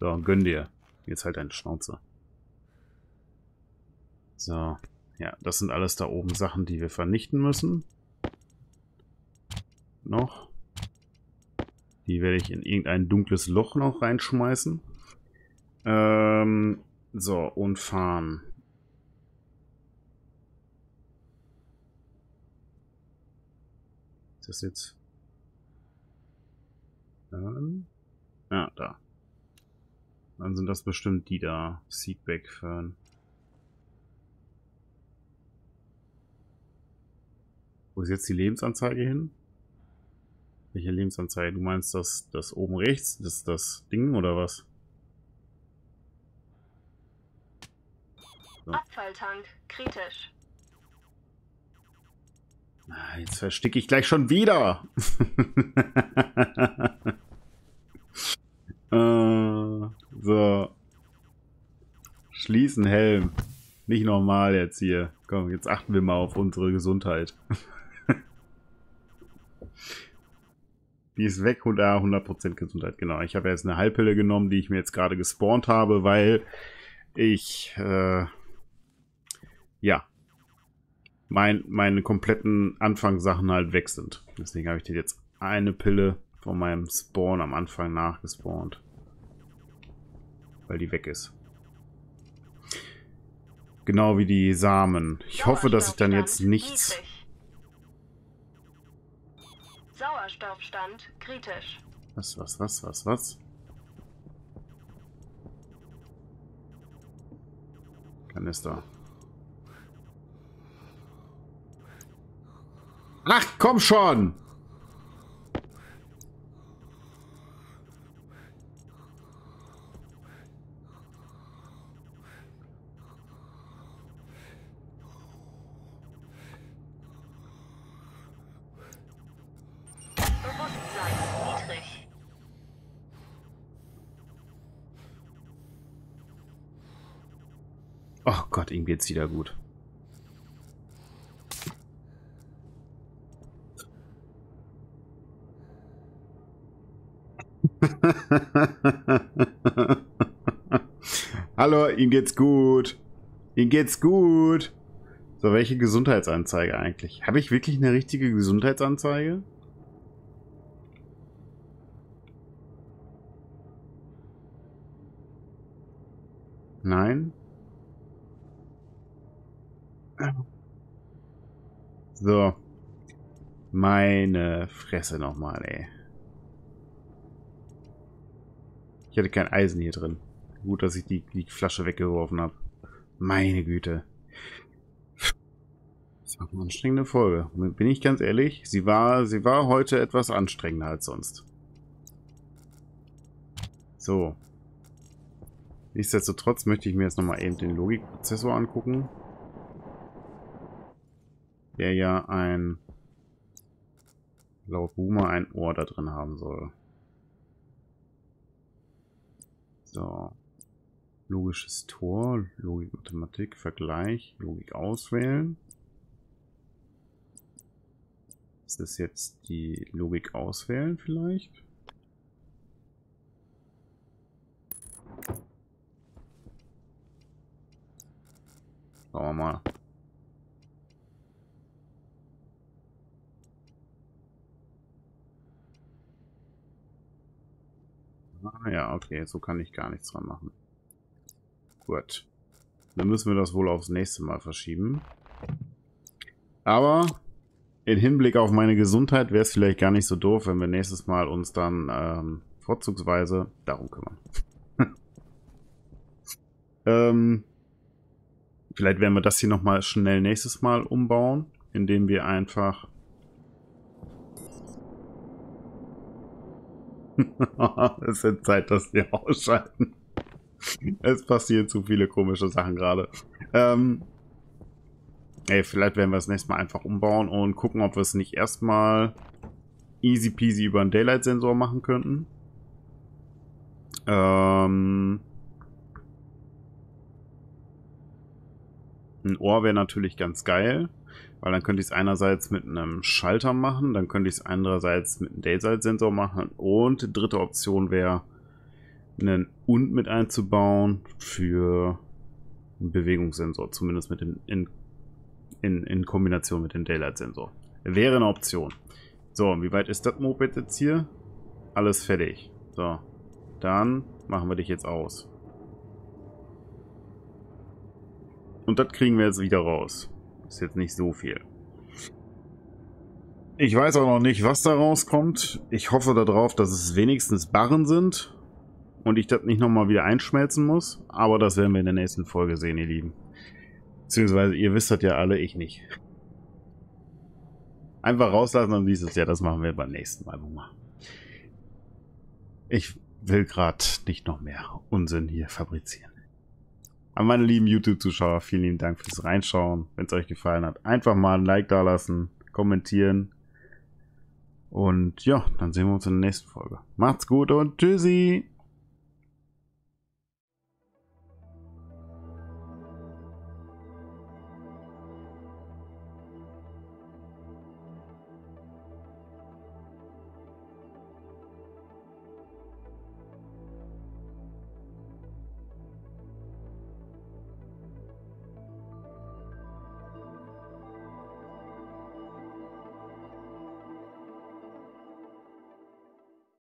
So, gönn dir. Jetzt halt deine Schnauze. So. Ja, das sind alles da oben Sachen, die wir vernichten müssen. Noch. Die werde ich in irgendein dunkles Loch noch reinschmeißen. Ähm, so, und fahren. Ist das jetzt... Dann... Ja, da. Dann sind das bestimmt die da. Seedback Fern. Wo ist jetzt die Lebensanzeige hin? Welche Lebensanzeige? Du meinst das, das oben rechts? Das das Ding oder was? So. Abfalltank, kritisch. Ah, jetzt versticke ich gleich schon wieder. [laughs] äh, so. Schließen Helm. Nicht normal jetzt hier. Komm, jetzt achten wir mal auf unsere Gesundheit. [laughs] die ist weg und da 100% Gesundheit, genau. Ich habe jetzt eine Heilpille genommen, die ich mir jetzt gerade gespawnt habe, weil ich, äh, ja, mein, meine kompletten Anfangssachen halt weg sind. Deswegen habe ich dir jetzt eine Pille von meinem Spawn am Anfang nachgespawnt. Weil die weg ist. Genau wie die Samen. Ich hoffe, dass ich dann jetzt nichts... Sauerstoffstand kritisch. Was, was, was, was, was? Kanister. Ach, komm schon! ihm geht's wieder gut. [laughs] Hallo, ihm geht's gut. Ihm geht's gut. So, welche Gesundheitsanzeige eigentlich? Habe ich wirklich eine richtige Gesundheitsanzeige? Nein? So. Meine Fresse nochmal, ey. Ich hatte kein Eisen hier drin. Gut, dass ich die, die Flasche weggeworfen habe. Meine Güte. Das war eine anstrengende Folge. Bin ich ganz ehrlich, sie war, sie war heute etwas anstrengender als sonst. So. Nichtsdestotrotz möchte ich mir jetzt nochmal eben den Logikprozessor angucken. Der ja ein, laut Boomer, ein Ohr da drin haben soll. So. Logisches Tor, Logik, Mathematik, Vergleich, Logik auswählen. Ist das jetzt die Logik auswählen vielleicht? Schauen wir mal. Ah, ja, okay, so kann ich gar nichts dran machen. Gut. Dann müssen wir das wohl aufs nächste Mal verschieben. Aber in Hinblick auf meine Gesundheit wäre es vielleicht gar nicht so doof, wenn wir nächstes Mal uns dann ähm, vorzugsweise darum kümmern. [laughs] ähm, vielleicht werden wir das hier nochmal schnell nächstes Mal umbauen, indem wir einfach [laughs] es wird Zeit, dass wir ausschalten. Es passieren zu viele komische Sachen gerade. Ähm, ey, vielleicht werden wir das nächste Mal einfach umbauen und gucken, ob wir es nicht erstmal easy peasy über einen Daylight-Sensor machen könnten. Ähm, ein Ohr wäre natürlich ganz geil. Weil dann könnte ich es einerseits mit einem Schalter machen, dann könnte ich es andererseits mit einem Daysight-Sensor machen und dritte Option wäre, einen und mit einzubauen für einen Bewegungssensor, zumindest mit dem, in, in, in Kombination mit dem Daylight-Sensor. Wäre eine Option. So, wie weit ist das Moped jetzt hier? Alles fertig. So, dann machen wir dich jetzt aus. Und das kriegen wir jetzt wieder raus. Ist jetzt nicht so viel. Ich weiß auch noch nicht, was da rauskommt. Ich hoffe darauf, dass es wenigstens Barren sind und ich das nicht nochmal wieder einschmelzen muss. Aber das werden wir in der nächsten Folge sehen, ihr Lieben. Beziehungsweise, ihr wisst das ja alle, ich nicht. Einfach rauslassen, dann siehst du es ja. Das machen wir beim nächsten Mal. Ich will gerade nicht noch mehr Unsinn hier fabrizieren. An meine lieben YouTube-Zuschauer, vielen lieben Dank fürs Reinschauen. Wenn es euch gefallen hat, einfach mal ein Like da lassen, kommentieren. Und ja, dann sehen wir uns in der nächsten Folge. Macht's gut und tschüssi!